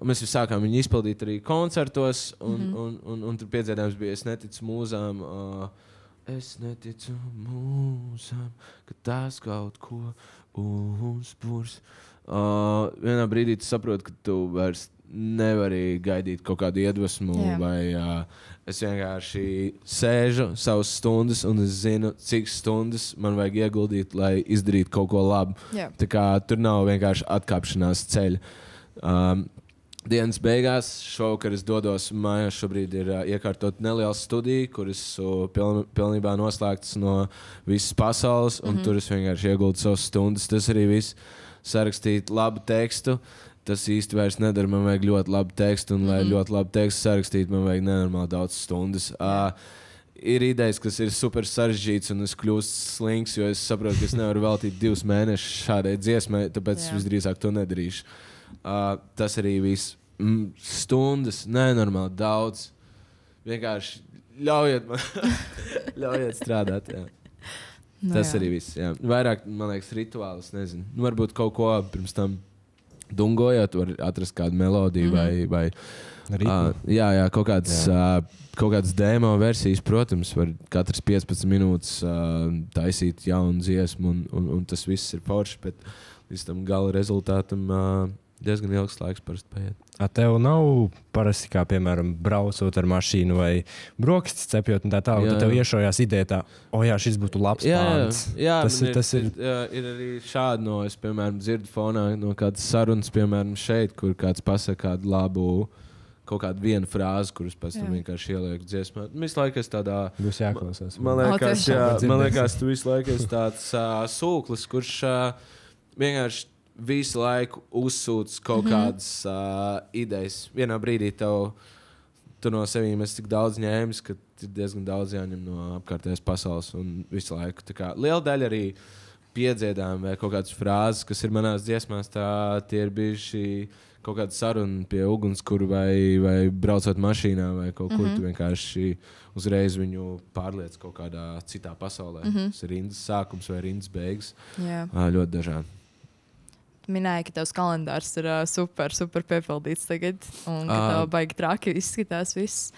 Mēs jau sākām viņu izpildīt arī koncertos, un, mm -hmm. un, un, un, un tur piedzīvojums bija Es neticu mūzām. Uh, Es neticu mūzam, ka tas kaut ko uzbūrs. Uh, vienā brīdī tu saproti, ka tu vairs nevari gaidīt kaut kādu iedvesmu, Jā. vai uh, es vienkārši sēžu savas stundas, un es zinu, cik stundas man vajag ieguldīt, lai izdarītu kaut ko labu. Jā. Tā kā tur nav vienkārši atkāpšanās ceļa. Um, Dienas beigās šovakar es dodos mājās. Šobrīd ir uh, iekārtot neliela studija, kuras uh, piln, pilnībā noslēgtas no visas pasaules. Mm -hmm. Tur es vienkārši ieguldu savas stundas. Tas arī viss sarakstīt labu tekstu. Tas īsti vairs nedara. Man vajag ļoti labu tekstu, un, lai mm -hmm. ļoti labu tekstu sarakstītu, man vajag nenormāli daudz stundas. Uh, ir idejas, kas ir super sarežģītas, un es kļūstu slings, jo es saprotu, ka es nevaru veltīt divus mēnešus šādai dziesmai, tāpēc yeah. es visdrīzāk to nedarīšu. Uh, tas arī viss. Mm, stundas, nenormāli daudz. Vienkārši ļaujiet man, ļaujiet strādāt. Jā. No, tas jā. arī viss. Jā. Vairāk, man liekas, rituāls. Nezinu. Nu, varbūt kaut ko pirms tam dungojot, var atrast kādu melodiju mm. vai. vai Uh, jā, jā, kaut kādas, jā. Uh, kaut kādas demo versijas, protams, var katrs 15 minūtes uh, taisīt jaunu dziesmu, un, un, un tas viss ir forši. Bet līdz tam gala rezultātam uh, diezgan ilgs laiks parasti paiet. A tev nav parasti, kā piemēram, braucot ar mašīnu vai brokastis cepjot, un tā tālāk. Jā, Tad tev jā. iešojās ideja, tā, o jā, šis būtu labs Jā, jā, plāns. jā Tas man ir- tas ir- Jā, ir arī šādi, no es, piemēram, dzirdu fonā no kādas sarunas, piemēram, šeit, kur kāds pasakā kādu labu. Kaut kādu vienu frāzi, kuras pēc tam Jā. vienkārši ielieku dziesmā. Visu laiku es tādā Būs jāklausās. Man liekas, jā, man liekas tu visu laiku esi tāds uh, sūklis, kurš uh, vienkārši visu laiku uzsūc kaut mm -hmm. kādas uh, idejas. Vienā brīdī tev tu no sevis esi tik daudz ņēmis, ka ir diezgan daudz jāņem no apkārtējās pasaules. Un visu laiku tā kā liela daļa arī piedziedām vai kaut kādas frāzes, kas ir manās dziesmās, tā tie ir bijuši. Kaut kāda saruna pie ugunskura, vai, vai braucot mašīnā, vai kaut kur. Mm -hmm. Tu vienkārši uzreiz viņu pārliec kaut kādā citā pasaulē. Mm -hmm. Tas ir rindas sākums vai rindas beigas. Jā. Ā, Ļoti dažādi. Minēja, ka tavs kalendārs ir uh, super, super piepildīts tagad. Un ka Ā. tev baigi traki izskatās viss.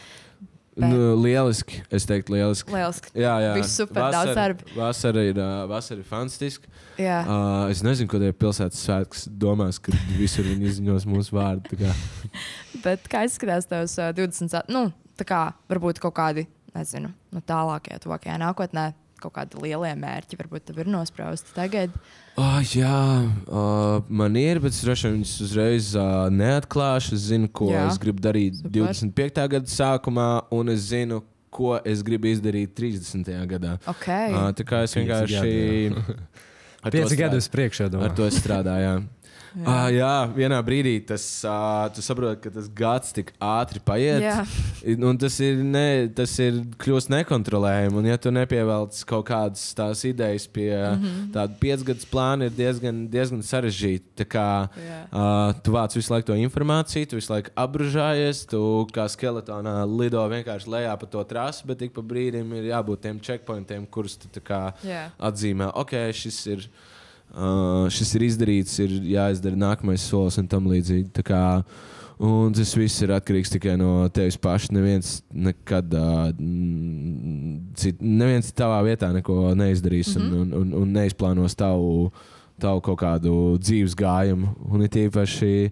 Bet- Nu, lieliski. Es teiktu, lieliski. Lieliski. Jā, jā. Viss super, daudz darba. Vasara ir, uh, vasara ir fantastiska. Jā. Uh, es nezinu, ko tie pilsētas svētki domās, kad visur viņi izziņos mūsu vārdu. kā. Bet kā izskatās tavs uh, 20, nu, tā kā varbūt kaut kādi, nezinu, nu, tālākajā, tuvākajā nākotnē, kaut kādi lielie mērķi varbūt tev ir nosprausti tagad. Oh, jā, uh, man ir, bet es droši vien viņus uzreiz uh, neatklāšu. Es zinu, ko Jā. es gribu darīt Super. 25. gada sākumā, un es zinu, ko es gribu izdarīt 30. gadā. Ok. Uh, tā kā es vienkārši. ar to Pieci gadi uz priekšu, Ar domāju. to es strādāju. Jā. Ah, jā, vienā brīdī tas, uh, tu saproti, ka tas gads tik ātri paiet. Tas ir, ne, tas ir kļūst nekontrolējami. Un, ja tu nepievelc kaut kādas tās idejas pie mm. -hmm. tāda piecgadus plāna, ir diezgan, diezgan sarežģīti. Tā kā Jā. uh, tu vāc visu laiku to informāciju, tu visu laiku apgrūžājies, tu kā skeletonā lido vienkārši lejā pa to trasi, bet ik pa brīdim ir jābūt tiem checkpointiem, kurus tu atzīmē, ok, šis ir. Uh, šis ir izdarīts, ir jāizdara nākamais solis un tam līdzīgi. Kā, un tas viss ir atkarīgs tikai no tevis paša. Neviens nekad, uh, cit, neviens tavā vietā neko neizdarīs mm -hmm. un, un, un, neizplānos tavu, tavu kaut kādu dzīves gājumu. Un it īpaši.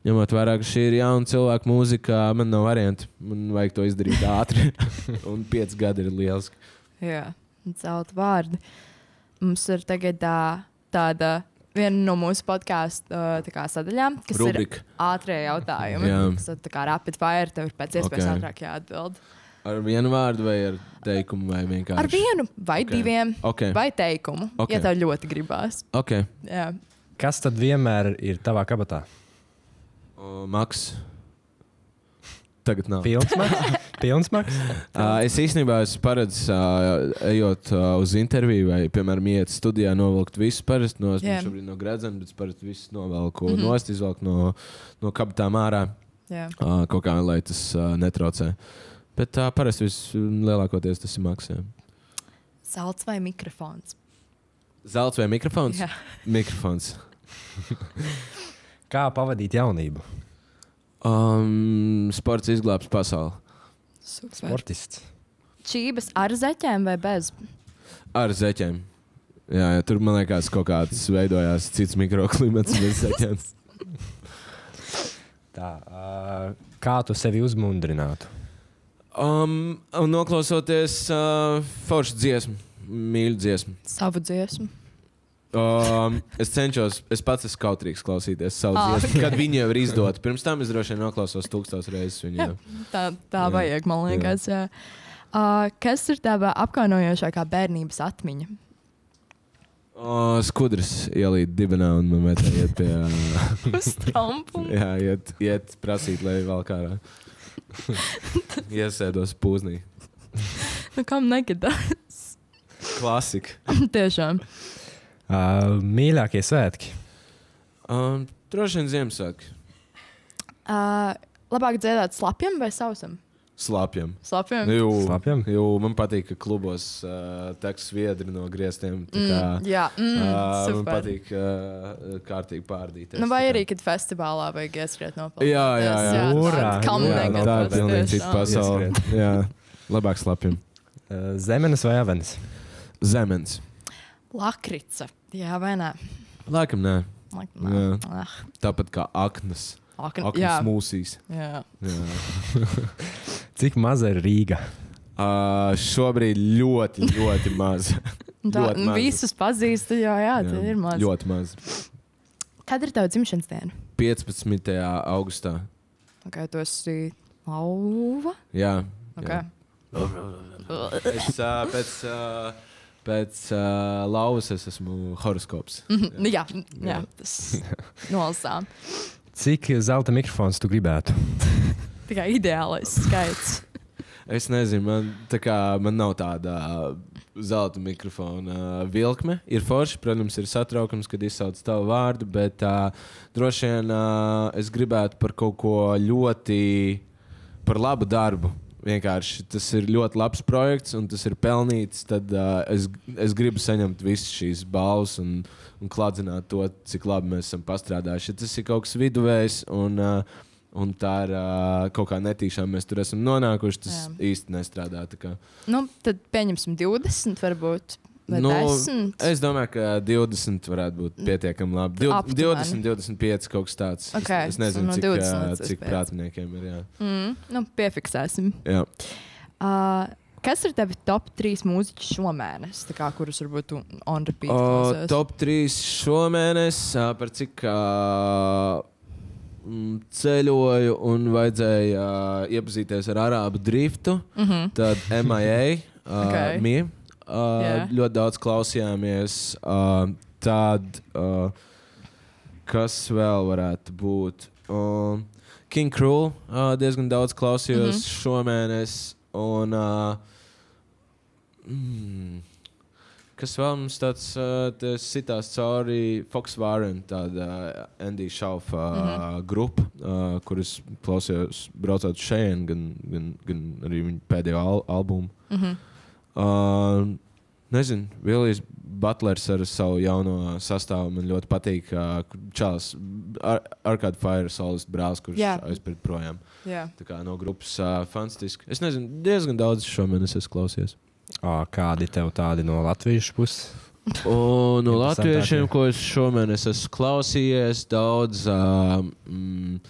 Ņemot vērā, ka šī ir jauna cilvēka mūzika, man nav variantu. Man vajag to izdarīt ātri. un pieci gadi ir lieliski. Jā. Zelta vārdi. Mums ir tagad tā, tāda viena no mūsu podkāstu uh, sadaļām, kas Rubrika. ir ātrie jautājumi. Jā. Tas ir tā kā rapid fire, tev ir pēc iespējas Ok. ātrāk jāatbild. Ar vienu vārdu vai ar teikumu, vai vienkārši Ar vienu vai Ok. diviem, Ok. vai teikumu, Ok. ja tev ļoti gribās. Ok, Jā. Kas tad vienmēr ir tavā kabatā? o, Maks. Tagad nav. Pilns maks? Pilns maks? Uh, es īstenībā esmu paredzējis, uh, ejot uh, uz interviju, vai, piemēram, iet studijā, novilkt visu parasti no, yeah. šobrīd no gredzena, bet parasti visu novelku mm. -hmm. nost, izvelku no, no kabatām ārā. Jā. Uh, kaut kā, lai tas uh, netraucē. Bet uh, parasti vislielākoties tas ir maksājums. Zelts vai mikrofons? Zelts vai mikrofons? Jā. Mikrofons. Kā pavadīt jaunību? Um, sports izglābs pasauli. Super. Sportists. Čības ar zeķēm vai bez? Ar zeķiem. Jā, jā, tur man liekas, kaut kāds veidojās cits mikroklimats. Tā, uh, kā tu sevi uzmundrinātu? Um, un noklausoties uh, foršu dziesmu, mīļu dziesmu. Savu dziesmu. Um, es cenšos, es pats esmu kautrīgs klausīties savu Ah, dziesmu, kad viņi jau ir izdoti. Pirms tam es droši vien noklausos tūkstoš reizes viņu. jau. Tā, tā Jā. vajag, man liekas. Jā. Uh, kas ir tava apkaunojošākā bērnības atmiņa? O, skudrs ielīt dibenā un man vajadzēja iet pie. Uh, Uz trumpu. jā, iet, iet prasīt, lai vēl kārā. Iesēdos pūznī. Nu, kam negadās? Klasika. Tiešām. Uh, mīļākie svētki. Um, droši vien Ziemassvētku. Uh, labāk dziedāt slapjam vai sausam? Slāpjam. Slapjam. Jū, Slapjam? Jū, man patīk, ka klubos uh, teks viedri no griestiem. tā Kā, Mm, jā, mm, uh, man super. patīk uh, kārtīgi pārdīt. Nu, vai arī, kad festivālā vajag ieskriet no palmas. Jā, jā, jā. Urā, jā, negadās? tā ir pilnīgi cita pasaule. Jā, labāk slapjam. Uh, zemenes vai avenes? Zemens. Lakrica. Jā, vai ne? Laikam nē. Like, Jā. ah, Tāpat kā aknas. akna, Aknas jā, mūsīs. jā. Jā. Cik maza ir Rīga? Uh, šobrīd ļoti, ļoti maz. Un Tā, Ļoti nu, maz. visus pazīstu, jā, jā, tā ir maz. Ļoti maz. Kad ir tava dzimšanas diena? 15. augustā. Okay, tu esi lauva. Jā. Okay. jā. Es uh, pēc, uh, pēc uh, lauvas es esmu horoskops. Mhm, nu, jā, jā, Jā. tas nolasām. Cik zelta mikrofons tu gribētu? Tikai ideālais skaits. Es nezinu, man, tā kā, man nav tāda zelta mikrofona vilkme. Ir forši, protams, ir satraukums, kad izsauc tavu vārdu, bet uh, droši vien uh, es gribētu par kaut ko ļoti, par labu darbu. Vienkārši tas ir ļoti labs projekts, un tas ir pelnīts. Tad uh, es, es gribu saņemt visas šīs balvas un, un kladzināt to, cik labi mēs esam pastrādājuši. Tas ir kaut kas viduvējs, un, uh, un tā ir uh, kaut kā netīšām mēs tur esam nonākuši. Tas Jā. īsti nestrādā. Nu, tad pieņemsim 20, varbūt. Vai Nu, 10? Es domāju, ka 20 varētu būt pietiekami labi. Div, Aptuveni. 20, 25 kaut kas tāds. Es- Ok, Es, nezinu, no cik, 20 ā, līdz cik 25. prātniekiem ir. Jā. Mm, nu, piefiksēsim. Jā. Uh, kas ir tavi top 3 mūziķi šomēnes, tā kā, kurus varbūt tu on repeat? Klausies? top 3 šomēnes, ā, par cik mm, ceļoju un vajadzēja ā, iepazīties ar arābu driftu. Mhm. Tad MIA, uh, Ok. okay. Uh, Jā. ļoti daudz klausījāmies. Uh, tad, uh, kas vēl varētu būt? Uh, King Cruel uh, diezgan daudz klausījos mm. -hmm. šomēnes. Un, uh, mm, kas vēl mums tāds uh, sitās cauri Fox Warren, tāda uh, Andy Šaufa uh, mm. -hmm. grupa, uh, kuras klausījos braucot šeit, gan, gan, gan arī viņa pēdējo al albumu. Mhm. Uh, nezinu, Vilnius Butlers ar savu jauno sastāvu man ļoti patīk. Uh, Čāls ar, ar kādu Fire Solis brālis, kurš Jā. aizpēr projām. Jā. Tā kā no grupas uh, fantastiski. Es nezinu, diezgan daudz šomēnes esmu klausies. Ā, kādi tev tādi no Latvijas puses? Un no latviešiem, ko es šomēnes esmu klausījies, daudz. Uh, mm,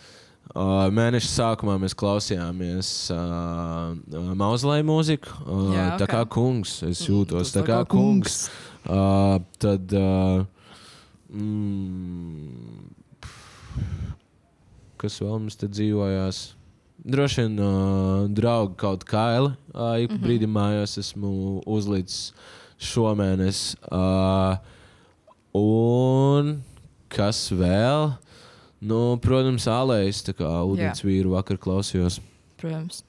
Uh, mēneša sākumā mēs klausījāmies uh, uh, mauzlēju mūziku. Uh, Jā, Tā ok. kā kungs, es jūtos Tas tā kā kungs. Uh, tad. Uh, mm, kas vēl mums te dzīvojās? Droši vien uh, draugi kaut kāda. Uh, ik mm -hmm. brīdī mājās esmu uzlicis šomēnes. Uh, un kas vēl? Nu, protams, ālējs, tā kā ūdens vīru vakar klausījos. Protams.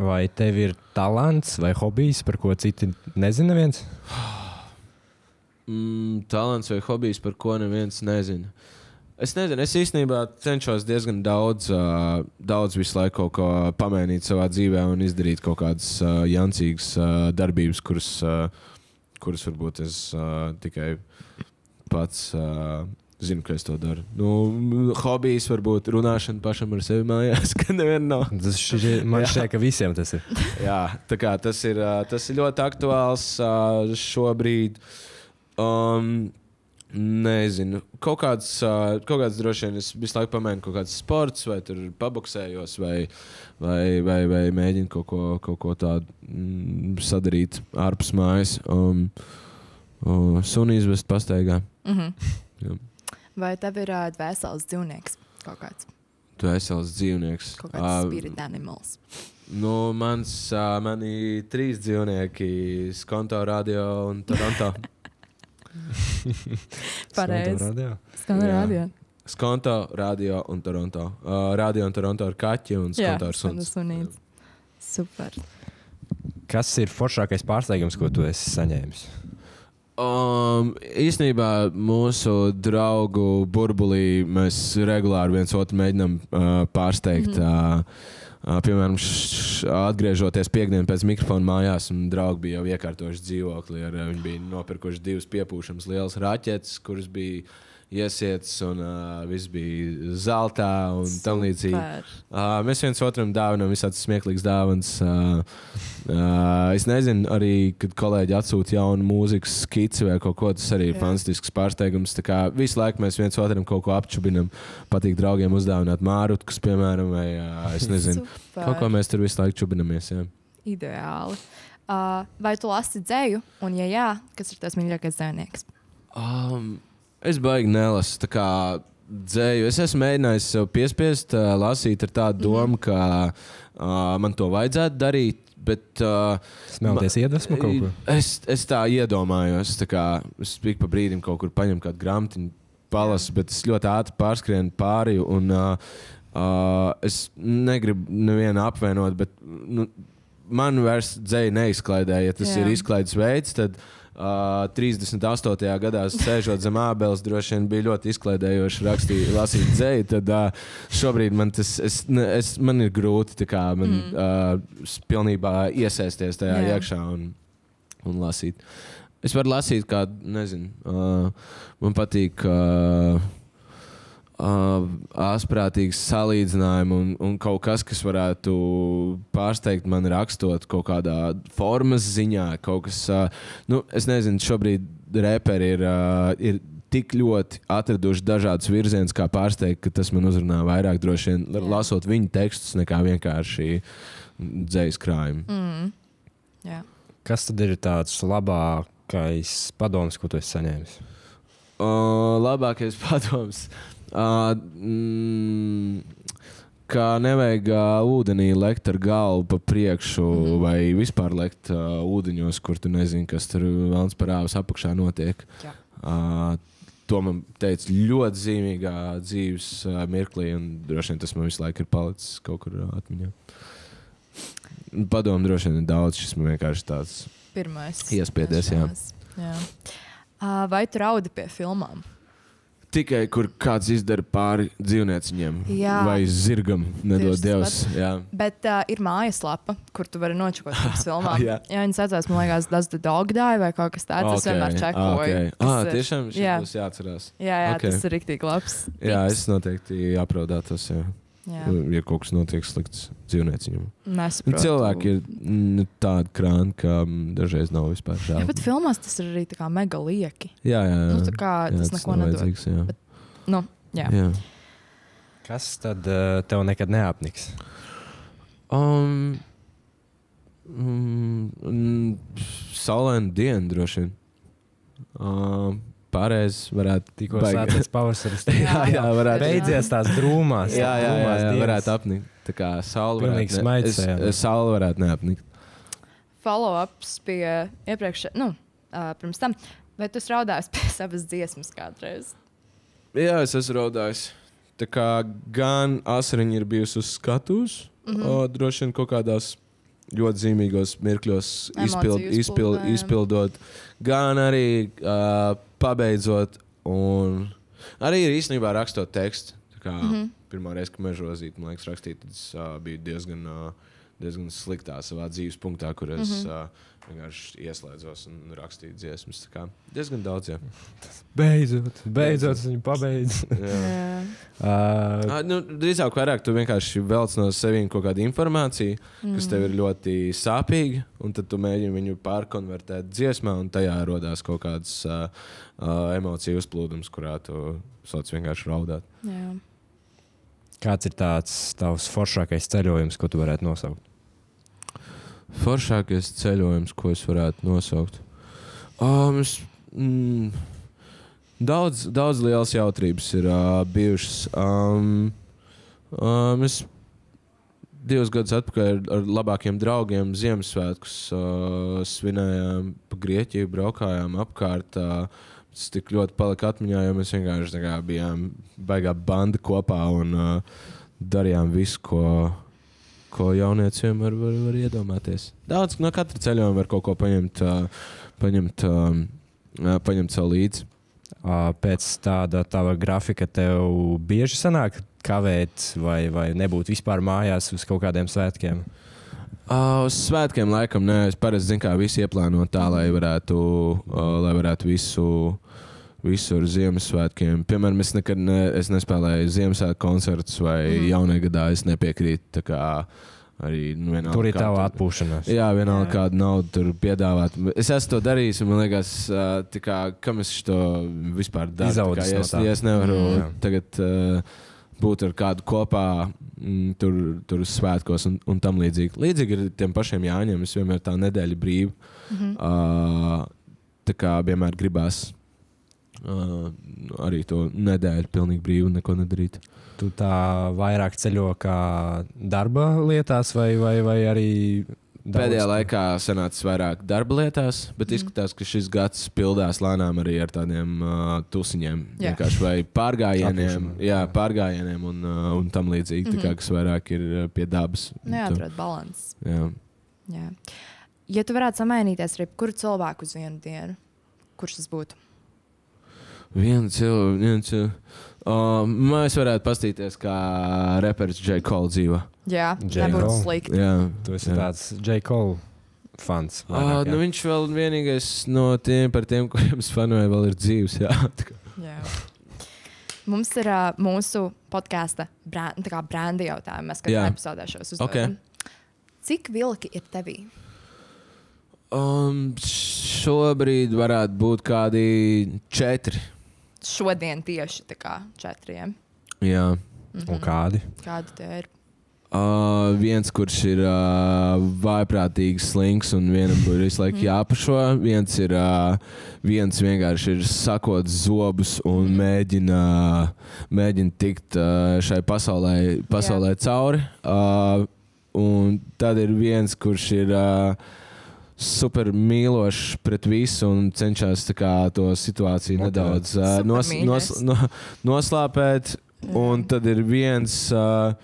Vai tev ir talants vai hobijs, par ko citi nezina? Viens? Mm, talants vai hobijs, par ko neviens nezina. Es nezinu, es īstenībā cenšos diezgan daudz, uh, daudz visu laiku kaut ko pamainīt savā dzīvē un izdarīt kaut kādas uh, jancīgas uh, darbības, kuras, uh, kuras varbūt es uh, tikai pats uh, zinu, ka es to daru. Nu, hobijs varbūt runāšana pašam ar sevi mājās, ka nevienam nav. Tas šķiet, man šķiet, ka visiem tas ir. Jā, tā kā tas ir, tas ir ļoti aktuāls šobrīd. Um, nezinu, kaut kāds, kaut kāds droši vien es visu laiku pamēģinu kaut kāds sports, vai tur paboksējos, vai, vai, vai, vai mēģinu kaut ko, kaut ko tādu mm, sadarīt ārpus mājas. Um, uh, Sunīs vest pastaigā. Mhm. Jā. Vai tev ir uh, dvēseles dzīvnieks kaut kāds? Tu esi savs dzīvnieks. Kaut kāds Ā, spirit animals. Nu, mans, ā, mani trīs dzīvnieki, Skonto, Radio un Toronto. Pareizi. Radio. Skan Jā. radio. Skonto, Radio un Toronto. Uh, radio un Toronto ir kaķi un Skonto ir suns. sunīts. Super. Kas ir foršākais pārsteigums, ko tu esi saņēmis? Um, īsnībā mūsu draugu burbulī mēs regulāri viens otru mēģinām uh, pārsteigt. Mm -hmm. uh, piemēram, š, atgriežoties piekdienā pēc mikrofona mājās, un draugi bija jau iekārtojuši dzīvokli. Ar, uh, viņi bija nopirkuši divas piepūšamas lielas raķetes, kuras bija iesietas, un uh, viss bija zeltā un tam līdzīgi. Uh, mēs viens otram dāvinām visādas smieklīgas dāvanas. Uh, uh, es nezinu, arī, kad kolēģi atsūta jaunu mūzikas skici vai kaut ko, tas arī ir fantastisks pārsteigums. Tā kā visu laiku mēs viens otram kaut ko apčubinam. Patīk draugiem uzdāvināt mārutkus, piemēram, vai uh, es nezinu. Super. Kaut ko mēs tur visu laiku čubinamies. Jā. Ideāli. Uh, vai tu lasi dzēju? Un, ja jā, kas ir tas mīļākais dzēnieks? Um, es baigi nelasu. tā kā Dzēju. Es esmu mēģinājis sev piespiest, uh, lasīt ar tādu domu, ka uh, man to vajadzētu darīt. Bet, uh, Smelties iedvesmu kaut ko. Es, es tā iedomājos, tā kā es ik pa brīdim kaut kur paņemu kādu grāmatiņu, palasu, bet es ļoti ātri pārskrienu pāri. Un, uh, uh, es negribu nevienu apvainot, bet nu, man vairs dzēja neizklaidēja. Ja tas. Jā. ir izklaides veids, tad uh, 38. gadā sēžot zem ābeles, droši vien bija ļoti izklaidējoši rakstīt, lasīt dzēju. Tad uh, šobrīd man tas es, es, man ir grūti kā, man, mm. uh, pilnībā iesaisties tajā Jā. Jā. iekšā un, un lasīt. Es varu lasīt, kā, nezinu, uh, man patīk. Uh, Uh, Asprātīgs salīdzinājums un, un kaut kas, kas varētu pārsteigt man rakstot kaut kādā formas ziņā. Kaut kas, uh, nu, es nezinu, šobrīd reperi ir, uh, ir tik ļoti atraduši dažādas virzienas, kā pārsteigt, ka tas man uzrunā vairāk droši vien Jā. lasot viņu tekstus, nekā vienkārši dzējas krājumi. Mm. Jā. Kas tad ir tāds labākais padoms, ko tu esi saņēmis? Uh, labākais padoms. Uh, mm, Kā nevajag uh, ūdenī lekt ar galvu pa priekšu, mm. -hmm. vai vispār lekt uh, ūdeņos, kur tu nezini, kas tur vēlams par āvas apakšā notiek. Jā. Uh, to man teica ļoti zīmīgā dzīves uh, mirklī, un droši vien tas man visu laiku ir palicis kaut kur uh, atmiņā. Padomu droši vien ir daudz, šis man vienkārši tāds Pirmais. Iespiedies, jā. jā. Uh, vai tu raudi pie filmām? Tikai kur kāds izdara pāri dzīvnieciņiem Jā. vai zirgam, nedod tas Dievs. Jā. Bet uh, ir mājaslapa, kur tu vari nočakot pirms filmām. Jā. ja viņi saucās, man liekas, tas ir Dog Die vai kaut kas tāds. Es vienmēr čekoju. Okay. kas Ah, tiešām šis jā. būs jāatcerās. Jā, jā Ok. okay. tas ir rīktīgi labs. Jā, tips. es noteikti apraudātos, ja, Jā. ja kaut kas notiek slikts dzīvnieciņam. Nu, Nesaprotu. cilvēki ir mm, tādi krāni, ka mm, dažreiz nav vispār žēl. Jā, bet filmās tas ir arī tā kā mega lieki. jā, jā, jā. Nu, tā kā jā, tas neko nav nedod. Jā. Bet- Nu, jā. Jā. Kas tad uh, tev nekad neapniks? Um, mm, mm, saulaina diena droši vien. Um, Pārējais varētu Tikko sācies pavasaris. jā, jā, varētu. Beidzies tās drūmās. Jā, jā, jā, drūmās jā varētu apnikt. Tā kā saule varētu, smaids es, saule varētu neapnikt. Follow-ups pie iepriekš, nu, uh, pirms tam. Vai tu esi raudājis pie savas dziesmas kādreiz? Jā, es esmu raudājis. Tā kā gan asariņa ir bijusi uz skatuves, mm. -hmm. o, droši vien kaut kādās ļoti zīmīgos mirkļos izpild, izpild, izpildot, gan arī uh, pabeidzot, un arī ir īstenībā rakstot tekstu. Kā, mm. -hmm. Pirmā reize, kad mežozīt, man liekas, rakstīt, tad es uh, biju diezgan, uh, diezgan sliktā savā dzīves punktā, kur es mm. -hmm. uh, vienkārši ieslēdzos un rakstīju dziesmas. Diezgan daudz, jā. Beidzot, beidzot viņu pabeidz. jā. uh, Uh, nu, drīzāk, vairāk tu vienkārši velc no sevis kaut kādu informāciju, mm. kas tev ir ļoti sāpīga, un tad tu mēģini viņu pārkonvertēt dziesmā, un tajā radās kaut kāds uh, uh, emociju uzplūdums, kurā tu sāc vienkārši raudāt. Jā. kāds ir tāds tavs foršākais ceļojums, ko tu varētu nosaukt? Foršākais ceļojums, ko es varētu nosaukt. Um, es, mm, daudz, daudz lielas jautrības ir uh, bijušas. Um, um, es divus gadus atpakaļ ar, labākiem draugiem Ziemassvētkus uh, svinējām pa Grieķiju, braukājām apkārt. Uh, Tas tik ļoti palika atmiņā, jo mēs vienkārši kā, bijām baigā banda kopā un uh, darījām visu, ko, ko jaunieci vienmēr var, var iedomāties. Daudz no katra ceļojuma var kaut ko paņemt, uh, paņemt, uh, paņemt sev līdzi. Uh, pēc tāda tava grafika tev bieži sanāk kavēt vai, vai nebūt vispār mājās uz kaut kādiem svētkiem? Uh, uz svētkiem laikam nē, es parasti zinu, kā visi ieplāno tā, lai varētu, uh, lai varētu visu visur Ziemassvētkiem. Piemēram, es nekad ne, es nespēlēju Ziemassvētku koncertus vai mm. Jaunajā gadā. Es nepiekrītu. tā kā Arī, nu, vienalga, Tur ir tu- atpūšanās. Jā, vienalga, Jā. kādu naudu tur piedāvāt. Es esmu to darījis, un man liekas, tā kā, kam es to vispār daru. Tā Izaudzis kā, ja no es, tā. ja es nevaru Jā. mm. tagad uh, būt ar kādu kopā, mm, tur, tur svētkos un, un tam līdzīgi. Līdzīgi ir tiem pašiem Jāņiem. Es vienmēr tā nedēļa brīva. Mhm. Uh, tā kā vienmēr gribās uh, arī to nedēļu pilnīgi brīvu, neko nedarīt. Tu tā vairāk ceļo kā darba lietās, vai, vai, vai arī daudz- Pēdējā laikā sanācis vairāk darba lietās, bet Mm. izskatās, ka šis gads pildās lēnām arī ar tādiem uh, tusiņiem. Jā. Vienkārši vai pārgājieniem, jā, pārgājieniem un, uh, un tam līdzīgi. Mm -hmm. Mhm. kā, kas vairāk ir pie dabas. Neatrod balanss. Jā. Jā. Ja tu varētu samainīties ar jebkuru cilvēku uz vienu dienu, kurš tas būtu? Vienu cilvēku. Vienu cilvēku. Uh, mēs varētu paskatīties, kā reperis J. Cole dzīvo. Jā, nebūtu Cole. slikti. Jā, Tu esi jā. tāds J. Cole fans. Uh, vairāk, jā? nu viņš vēl vienīgais no tiem, par tiem, kuriem es fanoju, vēl ir dzīves. Jā, Jā. Mums ir uh, mūsu podkāsta brānda jautājumi. Mēs katrā Jā. epizodē šos uzdodam. Cik vilki ir tevī? Um, šobrīd varētu būt kādi četri. Šodien tieši tā kā četriem. Jā. Un kādi? Kādi tie ir? Uh, viens, kurš ir uh, vājprātīgs, slings un vienam ir visu laiku jāpašo. Viens ir uh, viens vienkārši ir sakot zobus un mēģina, mēģina tikt uh, šai pasaulē, pasaulē cauri. Uh, un tad ir viens, kurš ir. Uh, Super mīlošs pret visu un cenšas tā kā, to situāciju Motivēt. nedaudz uh, nos, nos, no, noslāpēt. Un tad ir viens, uh,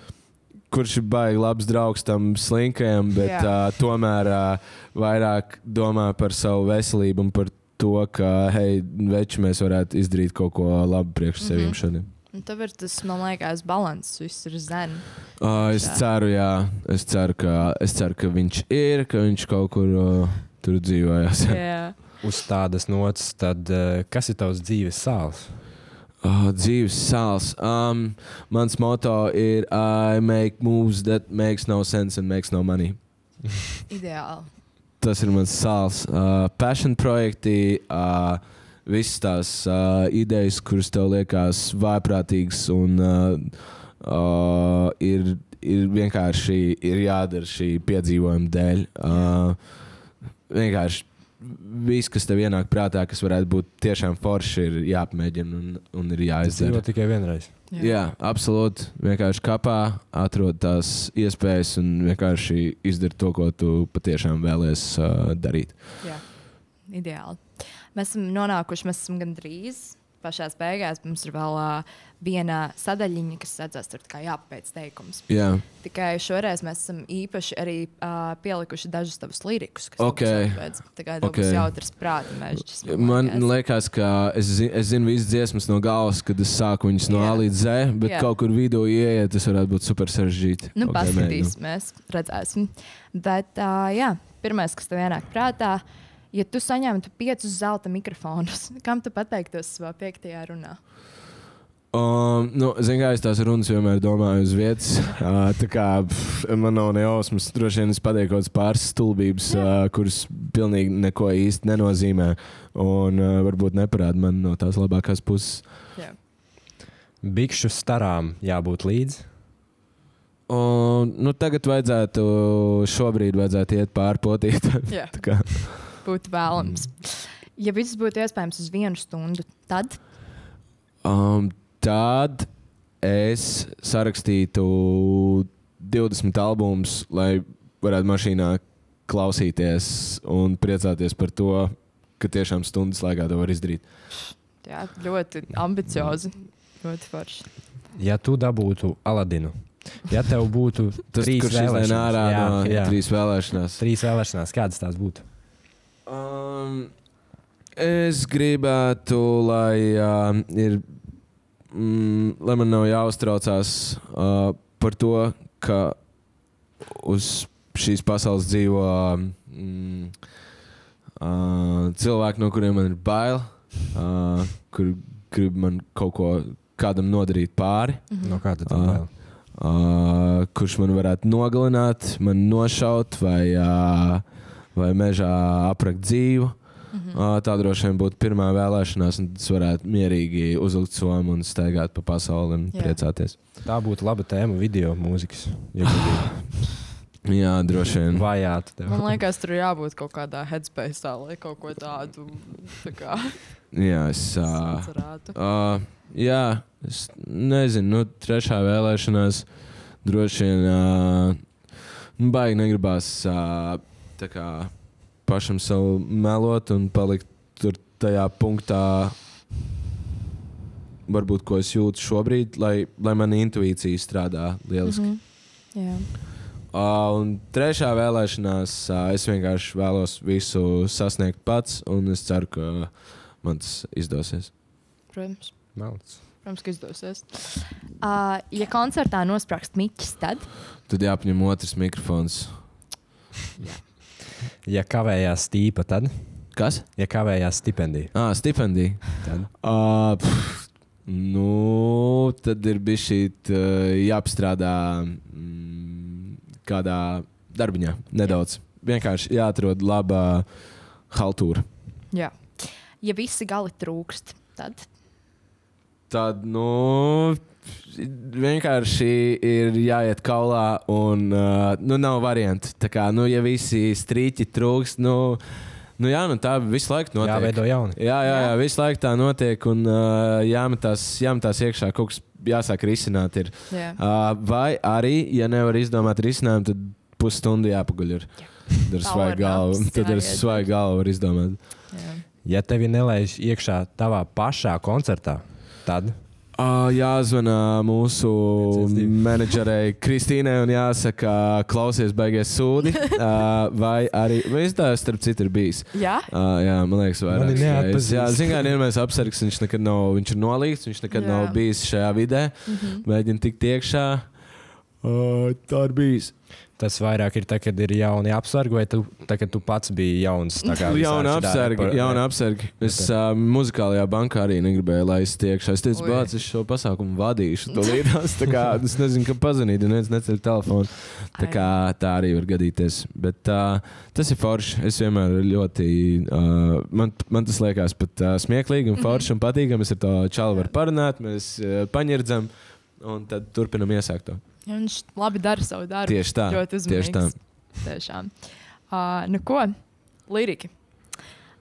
kurš ir baigi labs draugs tam slinkajam, bet Jā. uh, tomēr uh, vairāk domā par savu veselību un par to, ka, hei, veči, mēs varētu izdarīt kaut ko labu priekš sevīm Mhm. šodien. Un tev ir tas, man liekas, balanss. Viss ir zen. Uh, es Jā. ceru, jā, es ceru, ka, es ceru, ka viņš ir, ka viņš kaut kur uh, tur dzīvojas. Jā. Uz tādas nots, tad eh, kas ir tavs dzīves sāls? Uh, dzīves sāls. Um, mans moto ir I make moves that makes no sense and makes no money. Ideāli. Tas ir mans sāls. Uh, passion projekti, uh, visas tās uh, idejas, kuras tev liekas vājprātīgas un uh, uh, ir, ir vienkārši ir jādara šī piedzīvojuma dēļ. Uh, vienkārši viss, kas tev ienāk prātā, kas varētu būt tiešām forši, ir jāapmēģina un, un ir jāizdara. dzīvo tikai vienreiz. Jā, Jā absolūti. Vienkārši kapā atrod tās iespējas un vienkārši izdara to, ko tu patiešām vēlēsies uh, darīt. Jā. Ideāli. Mēs esam nonākuši, mēs esam gandrīz pašā beigās. Mums ir vēl uh, viena sadaļiņa, kas sadzās tur kā jāpapēc teikums. Jā, Tikai šoreiz mēs esam īpaši arī uh, pielikuši dažus tavus lirikus, kas Ok. jāpapēc. Tā kā tev Ok. būs jautrs prāta mežģis. man liekas, ka es, zi es zinu visas dziesmas no galvas, kad es sāku viņas no. A līdz Z, bet Jā. Kaut kur vidū ieiet, tas varētu būt super sarežģīti. Nu, Ok, paskatīsimies, redzēsim. Bet, uh, jā, pirmais, kas tev ienāk prātā, ja tu saņemtu piecus zelta mikrofonus, kam tu pateiktos savā piektajā runā? Um, nu, Ziniet, kā es tās runas vienmēr domāju uz vietas. Uh, tā kā pff, man nav ne jausmas, droši vien es pateiktu kaut kādas pāris stulbības, uh, kuras pilnīgi neko īsti nenozīmē. Un uh, varbūt neparāda man no tās labākās puses. Jā. Bikšu starām jābūt līdzi. Un, nu, tagad vajadzētu, šobrīd vajadzētu iet pārpotīt. Jā. Būtu vēlams. Ja viss būtu iespējams uz vienu stundu, tad um, tad es sarakstītu 20 albumus, lai varētu mašīnā klausīties un priecāties par to, ka tiešām stundas laikā to var izdarīt. jā, ļoti ambiciozi. Ļoti forši. Ja tu dabūtu Aladinu, ja tev būtu Tas, trīs kurš izlēma vēlēšanas, ārā jā, no jā, trīs vēlēšanās. trīs vēlēšanās, kādas tās būtu? Um, es gribētu, lai, uh, ir, mm, lai man nav jāuztraucās uh, par to, ka uz šīs pasaules dzīvo mm, uh, cilvēki, no kuriem man ir bail. uh, kur grib man kaut ko kādam nodarīt pāri. No kā tad Ah. vēl? Uh, kurš man varētu nogalināt, man nošaut vai, uh, vai mežā aprakt dzīvu. Mhm. Uh, tā droši vien būtu pirmā vēlēšanās, un tas varētu mierīgi uzlikt somu un staigāt pa pasauli un Jā. priecāties. Tā būtu laba tēma video mūzikas. Jā, droši vien. Vajāt tev. Man liekas, tur jābūt kaut kādā headspace, lai kaut ko tādu tā kā, Jā, es. Uh. Uh, jā, es nezinu, nu, trešā vēlēšanās droši vien uh, nu, baigi negribās uh, kā pašam sev melot un palikt tur tajā punktā, varbūt ko es jūtu šobrīd, lai, lai mana intuīcija strādā lieliski. Mm Mhm. Jā. Uh, un trešā vēlēšanās uh, es vienkārši vēlos visu sasniegt pats, un es ceru, ka man tas izdosies. Protams. Melns. Protams, ka izdosies. Uh, ja koncertā nosprāgst miķis, tad Tad jāpaņem otrs mikrofons. Ja kavējās stīpa, tad? Kas? Ja kavējās stipendija, Ah, stipendija. tad? Uh, pff, nu, tad ir bijis šī jāapstrādā mm, kādā darbiņā nedaudz. Vienkārši jāatrod laba haltūra. jā. Ja visi gali trūkst, tad Tad, nu, vienkārši ir jāiet kaulā, un uh, nu, nav variantu. Tā kā, nu, ja visi strīķi trūkst, nu, nu, jā, nu, tā visu laiku notiek. Jāveido jauni. Jā, jā, jā, visu laiku tā notiek, un uh, jāmetās, jāmetās iekšā, kaut kas jāsāk risināt. Ir. jā. Uh, vai arī, ja nevar izdomāt risinājumu, tad pusstundu jāpaguļ. Ir. Tad ar Power svaigu galvu, naps tad ar jāiet. svaigu galvu var izdomāt. jā. Ja tevi nelaiž iekšā tavā pašā koncertā, tad Uh, jāzvanā mūsu 112. menedžerei Kristīnai un jāsaka, klausies, beigies sūdi. Uh, vai arī, vai es tā, starp citu, ir bijis. jā? Uh, jā, man liekas, vairāk. Mani neatpazīst. Jā, zinām, ir mēs apsargs, viņš nekad nav, viņš ir nolīgts, viņš nekad Jā. nav bijis šajā vidē. Mhm. Mēģina tikt iekšā. Uh, tā ir bijis. Tas vairāk ir tā, kad ir jauni apsargi, vai tu, tā, kad tu pats biji jauns. Jauna šitā apsarga, par- jauna apsarga. Es uh, muzikālajā bankā arī negribēju laist iekšā. Es teicu, bāc, es šo pasākumu vadīšu. Tu līdās, tā kā es nezinu, kam pazvanīt, un viens neceļ telefonu. Tā, kā, tā arī var gadīties. Bet uh, tas ir forši. Es vienmēr ļoti. Uh, man, man tas liekas pat uh, smieklīgi un forši un patīkami. Es ar to čalu varu parunāt, mēs uh, paņirdzam un tad turpinam iesākt to. Ja viņš labi dara savu darbu. Tieši tā. Ļoti Tieši tā. uzmanīgs. Tiešām. Uh, nu ko? Liriki.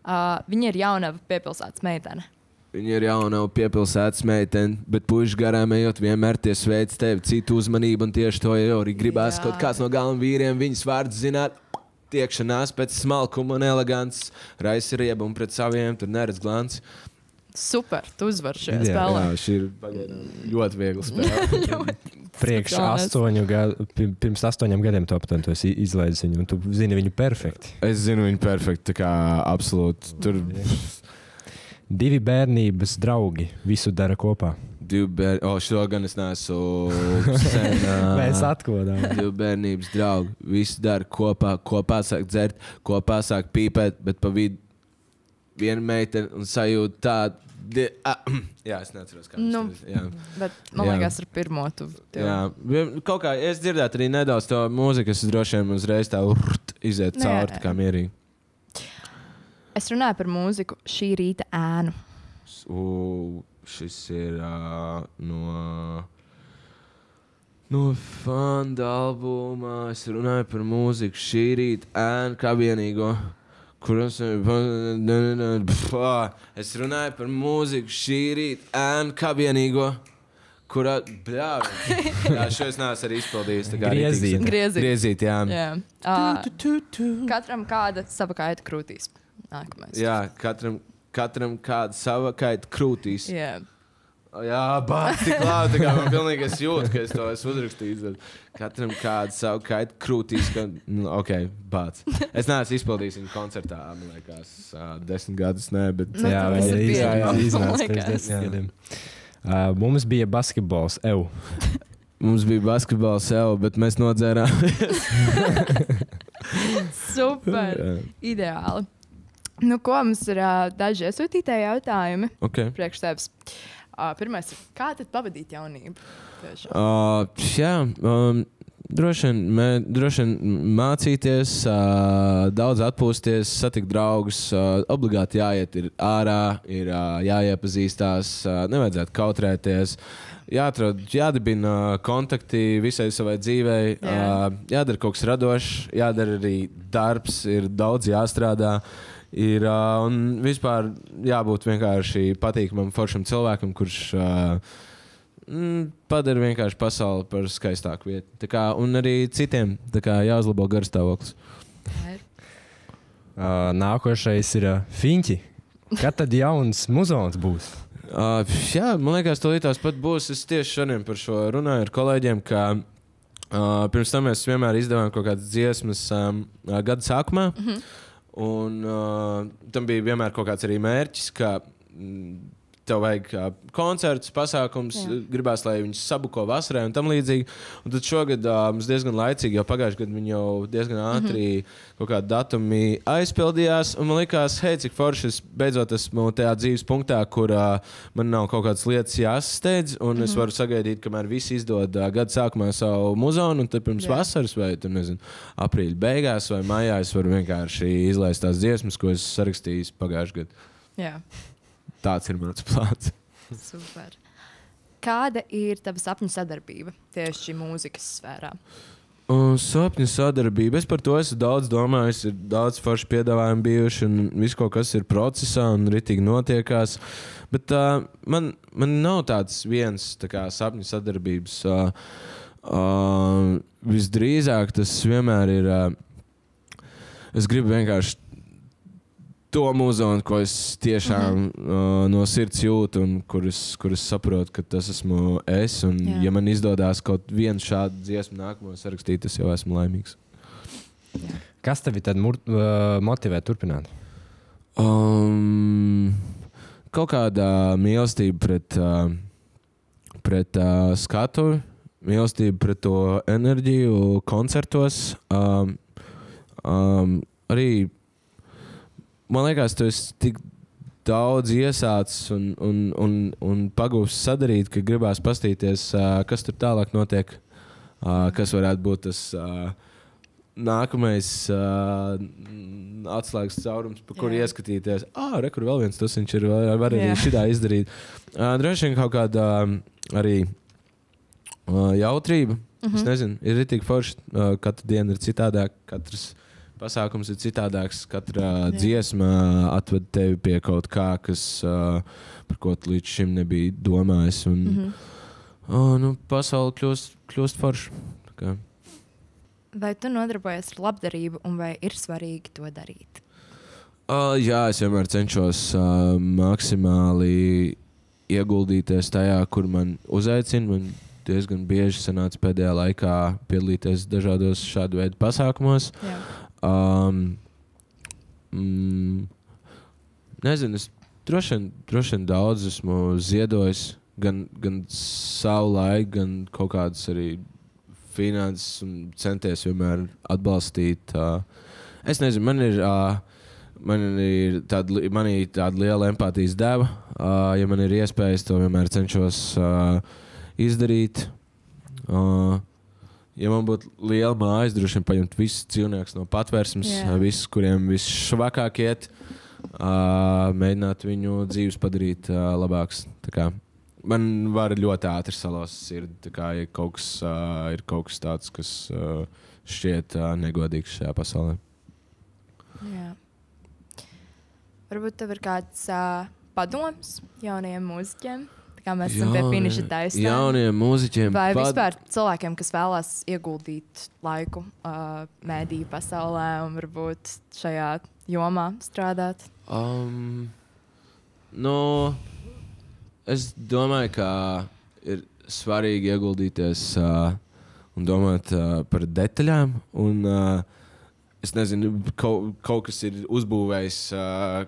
Uh, viņa ir jauna piepilsētas meitene. Viņa ir jauna piepilsētas meitene, bet puikas garām ejot, vienmēr tie sveic tevi, citu uzmanību, un tieši to jau arī gribās Jā. kaut kāds no galvenajiem vīriem viņas vārdu zināt. Tiekšanās pēc smalkuma un elegants, raisa riebuma pret saviem, tur neredz glāns. Super, tu uzvari šajā Jā, spēlē. Jā, šī ir pagaidām ļoti viegla spēle. Priekš astoņu gadu, pirms astoņiem gadiem to aptuveni tu esi izlaidis viņu, un tu zini viņu perfekti. Es zinu viņu perfekti, tā kā absolūti. Tur Divi bērnības draugi visu dara kopā. divi bērni, o, šo gan es ā, Mēs atklājām. Divi bērnības draugi. Visi dara kopā, kopā sāk dzert, kopā sāk pīpēt, bet pa vidu viena meitene un sajūta tādu. Di, ah, jā, es neatceros, kā Nu, tas. Bet man Jā. liekas, ar pirmo tu. tev- Jā, kaut kā es dzirdēju arī nedaudz to mūziku, kas droši vien uzreiz tā urt, iziet Nē. cauri, tā kā mierīgi. Es runāju par mūziku šī rīta ēnu. U, šis ir uh, no. No fanda albuma. Es runāju par mūziku šī rīta ēnu kā vienīgo. Kuras es runāju par mūziku šī rīta ēnu kā vienīgo. Kurā, bļā, jā, šo es neesmu arī izpildījis. tā kā Griezīt. Griezīt. Griezīt, jā. Jā. Uh, Tu, tu, tu. katram kāda sava kaita krūtīs. Nākamais. Jā, katram, katram kāda sava kaita krūtīs. Jā. Jā, bācis tik labi. Man pilnīgi es jūtu, ka es to esmu uzrakstījis. Katram kāda savu kaitu krūtīs. Ka, nu, ok, bācis. Es neesmu izpildījis viņu koncertā, man liekas, desmit gadus. Nē, bet Nu, jā, viņa ir man pirms desmit gadiem. Uh, mums bija basketbols, eju. mums bija basketbols sev, bet mēs nodzērām. Super. Jā. Ideāli. Nu, ko mums ir uh, daži iesūtītāji jautājumi Okay. priekš tevis? Uh, pirmais ir, kā tad pavadīt jaunību? Uh, jā, um, droši vien, mē, droši vien mācīties, uh, daudz atpūsties, satikt draugus. Uh, obligāti jāiet ir ārā, ir uh, jāiepazīstās, uh, nevajadzētu kautrēties. Jāatrod, jādibina kontakti visai savai dzīvei, Jā. uh, jādara kaut kas radošs, jādara arī darbs, ir daudz jāstrādā. Ir, uh, un vispār jābūt vienkārši patīkamam, foršam cilvēkam, kurš uh, mm, padara vienkārši pasauli par skaistāku vietu. Tā Kā, un arī citiem tā kā, jāuzlabo garstāvoklis. Uh, nākošais ir uh, Finči. Kad tad jauns muzons būs? Uh, jā, man liekas, tas pat būs. Es tieši šodien par šo runāju ar kolēģiem. Ka, uh, pirms tam mēs vienmēr izdevām kaut kādas dziesmas um, uh, gada sākumā. Mm -hmm. Un uh, tam bija vienmēr kaut kāds arī mērķis, ka mm, tev vajag uh, koncerts, pasākums, Jā. Gribās, lai viņus sabuko vasarā un tam līdzīgi. Un tad šogad uh, mums diezgan laicīgi, jau pagājušajā gadā viņi jau diezgan ātri mm -hmm. kaut kādi datumi aizpildījās. Un man liekas, hei, cik forši es beidzot esmu tajā dzīves punktā, kur uh, man nav kaut kādas lietas jāsasteidz. Un mm -hmm. es varu sagaidīt, kamēr visi izdod uh, gada sākumā savu muzonu, un tad pirms Jā. vasaras vai tur, nezinu, aprīļa beigās vai maijā es varu vienkārši izlaist tās dziesmas, ko es sarakstīju pagājušajā gadā. Jā, Tāds ir mans plāns. super. Kāda ir tava sapņu sadarbība tieši mūzikas sfērā? Un sapņu sadarbība. Es par to esmu daudz domājis. Ir daudz foršu piedāvājumu bijuši, un viss kaut kas ir procesā un ritīgi notiekās. Bet uh, man, man nav tāds viens tā kā, sapņu sadarbības. Uh, uh, visdrīzāk tas vienmēr ir. Uh, es gribu vienkārši to mūziku, ko es tiešām mm -hmm. uh, no sirds jūtu, un kuras kur es saprotu, ka tas esmu es. Un, Jā. ja man izdodas kaut vienu šādu dziesmu nākamo sarakstīt, tas jau esmu laimīgs. Kas tevi tad mur, uh, motivē turpināt? Um, kaut kāda mīlestība pret, uh, pret uh, skatu, mīlestība pret to enerģiju koncertos. Um, um, arī man liekas, tu esi tik daudz iesācis un, un, un, un pagūs sadarīt, ka gribās pastīties, kas tur tālāk notiek, kas varētu būt tas. Nākamais uh, atslēgas caurums, pa kuru ieskatīties. Ah, re, kur vēl viens tas viņš ir. Var, arī šitā izdarīt. Uh, droši vien kaut kāda um, arī uh, jautrība. Mm Mhm. -hmm. Es nezinu, ir tik forši. Uh, katra diena ir citādāka, katrs pasākums ir citādāks. Katra Jā. dziesma atved tevi pie kaut kā, kas, par ko tu līdz šim nebija domājis. Un, mm. -hmm. oh, nu, pasaule kļūst, kļūst forša. Vai tu nodarbojies ar labdarību, un vai ir svarīgi to darīt? Uh, jā, es vienmēr cenšos uh, maksimāli ieguldīties tajā, kur man uzaicina. Man diezgan bieži sanāca pēdējā laikā piedalīties dažādos šādu veidu pasākumos. Jā, Um, mm, nezinu, es droši vien, droši vien daudz esmu ziedojis. Gan, gan savu laiku, gan kaut kādas arī finanses, un centies vienmēr atbalstīt. Uh, es nezinu, man ir. Uh, Man ir tāda, man ir tāda liela empātijas deva. Uh, ja man ir iespējas, to vienmēr cenšos uh, izdarīt. Uh, Ja man būtu liela māja, es droši vien paņemtu visus dzīvniekus no patvērsmes, yeah. visus, kuriem visšvakāk iet, uh, mēģināt viņu dzīves padarīt uh, kā Man var ļoti ātri salauzt sirdi, tā kā ja kaut kas, uh, ir kaut kas tāds, kas uh, šķiet uh, negodīgs šajā pasaulē. jā. Varbūt tev ir kāds uh, padoms jaunajiem mūziķiem, kā mēs esam pie Jaunie- finiša taisnē. Jauniem mūziķiem Vai pad- vispār cilvēkiem, kas vēlās ieguldīt laiku uh, mēdīju pasaulē un varbūt šajā jomā strādāt? Um, nu, es domāju, ka ir svarīgi ieguldīties uh, un domāt uh, par detaļām. Un, uh, es nezinu, kaut, kaut kas ir uzbūvējis uh,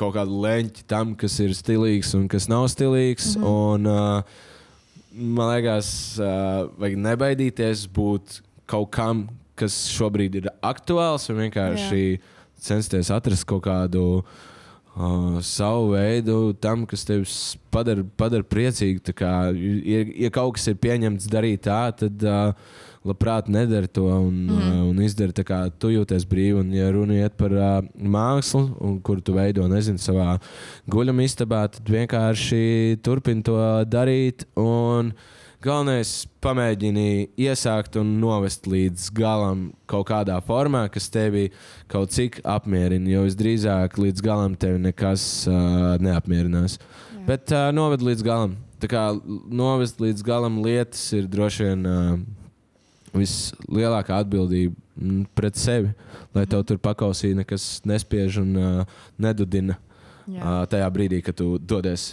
kaut kādu leņķi tam, kas ir stilīgs un kas nav stilīgs. Mm -hmm. un, uh, man liekas, uh, vajag nebaidīties būt kaut kam, kas šobrīd ir aktuāls un vienkārši censties atrast kaut kādu uh, savu veidu tam, kas tevi s- padara, padara priecīgu. Kā, ja, ja kaut kas ir pieņemts darīt tā, tad uh, labprāt nedara to un, mm. uh, un izdara tā, kā tu jūties brīvi. Un, ja runa iet par uh, mākslu, un, kur tu veido, nezinu, savā guļamistabā, tad vienkārši turpini to darīt. Un, Galvenais pamēģini iesākt un novest līdz galam kaut kādā formā, kas tevi kaut cik apmierina. Jo visdrīzāk līdz galam tevi nekas uh, neapmierinās. Jā. Bet uh, noved līdz galam. Tā kā novest līdz galam lietas ir droši vien uh, vislielākā atbildība mm, pret sevi. Lai tev tur pakausī nekas nespiež un uh, nedudina uh, tajā brīdī, kad tu dodies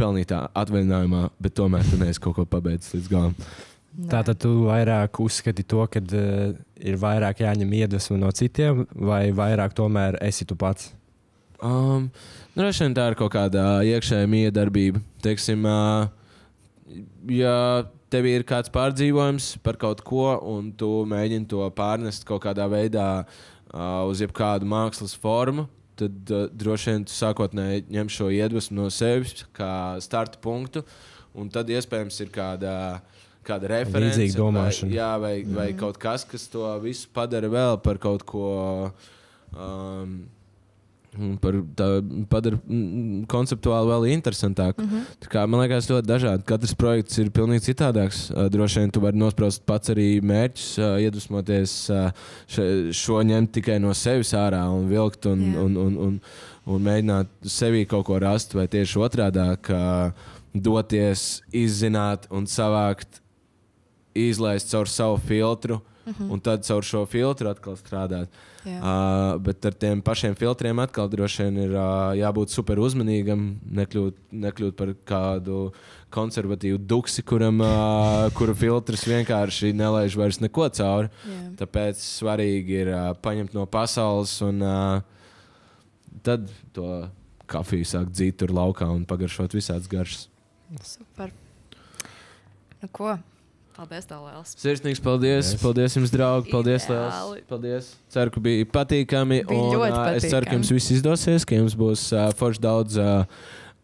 pelnītā atvaļinājumā, bet tomēr tu neesi kaut ko pabeidzis līdz galam. Nē. Tātad tu vairāk uzskati to, ka uh, ir vairāk jāņem iedvesma no citiem, vai vairāk tomēr esi tu pats? Um, Droši vien tā ir kaut kāda iekšējā miedarbība. Teiksim, uh, ja tev ir kāds pārdzīvojums par kaut ko, un tu mēģini to pārnest kaut kādā veidā uh, uz jebkādu mākslas formu, tad uh, droši vien tu sākotnēji ņem šo iedvesmu no sevis kā starta punktu, un tad iespējams ir kāda. Kāda domāšana. Vai, jā, vai, vai mm. kaut kas, kas to visu padara vēl par kaut ko um, Par tā padara mm, konceptuāli vēl interesantāk. Mm -hmm. kā, man liekas, ļoti dažādi. Katrs projekts ir pilnīgi citādāks. Droši vien tu vari nospraust pats arī mērķus, iedvesmoties šo ņemt tikai no sevis ārā un vilkt un, Jā. un, un, un, un mēģināt sevī kaut ko rast, vai tieši otrādi doties, izzināt un savākt, izlaist caur savu filtru. Mm -hmm. Un tad caur šo filtru atkal strādāt. Jā. Uh, bet ar tiem pašiem filtriem atkal droši vien ir uh, jābūt super uzmanīgam, nekļūt, nekļūt par kādu konservatīvu duksi, kuram, uh, kuru filtrs vienkārši nelaiž vairs neko cauri. Jā. Tāpēc svarīgi ir uh, paņemt no pasaules un uh, tad to kafiju sākt dzīt tur laukā un pagaršot visādas garšas. Super. Nu, ko? Paldies, tev, Lielas. Sirsnīgs paldies! Yes. Paldies jums, draugi! Paldies! Liels. Paldies! Ceru, ka bija patīkami. Bija un, ļoti ā, Es ceru, ka patīkami. jums viss izdosies, ka jums būs uh, forši daudz uh,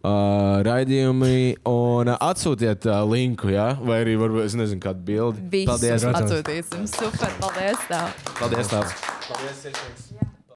uh, raidījumi. Un uh, atsūtiet uh, linku, ja? vai arī varbūt es nezinu, kādu bildi. Visu Paldies! atsūtīsim. Super, paldies! Tev. Paldies! Tās. Paldies! Sirsnīgs.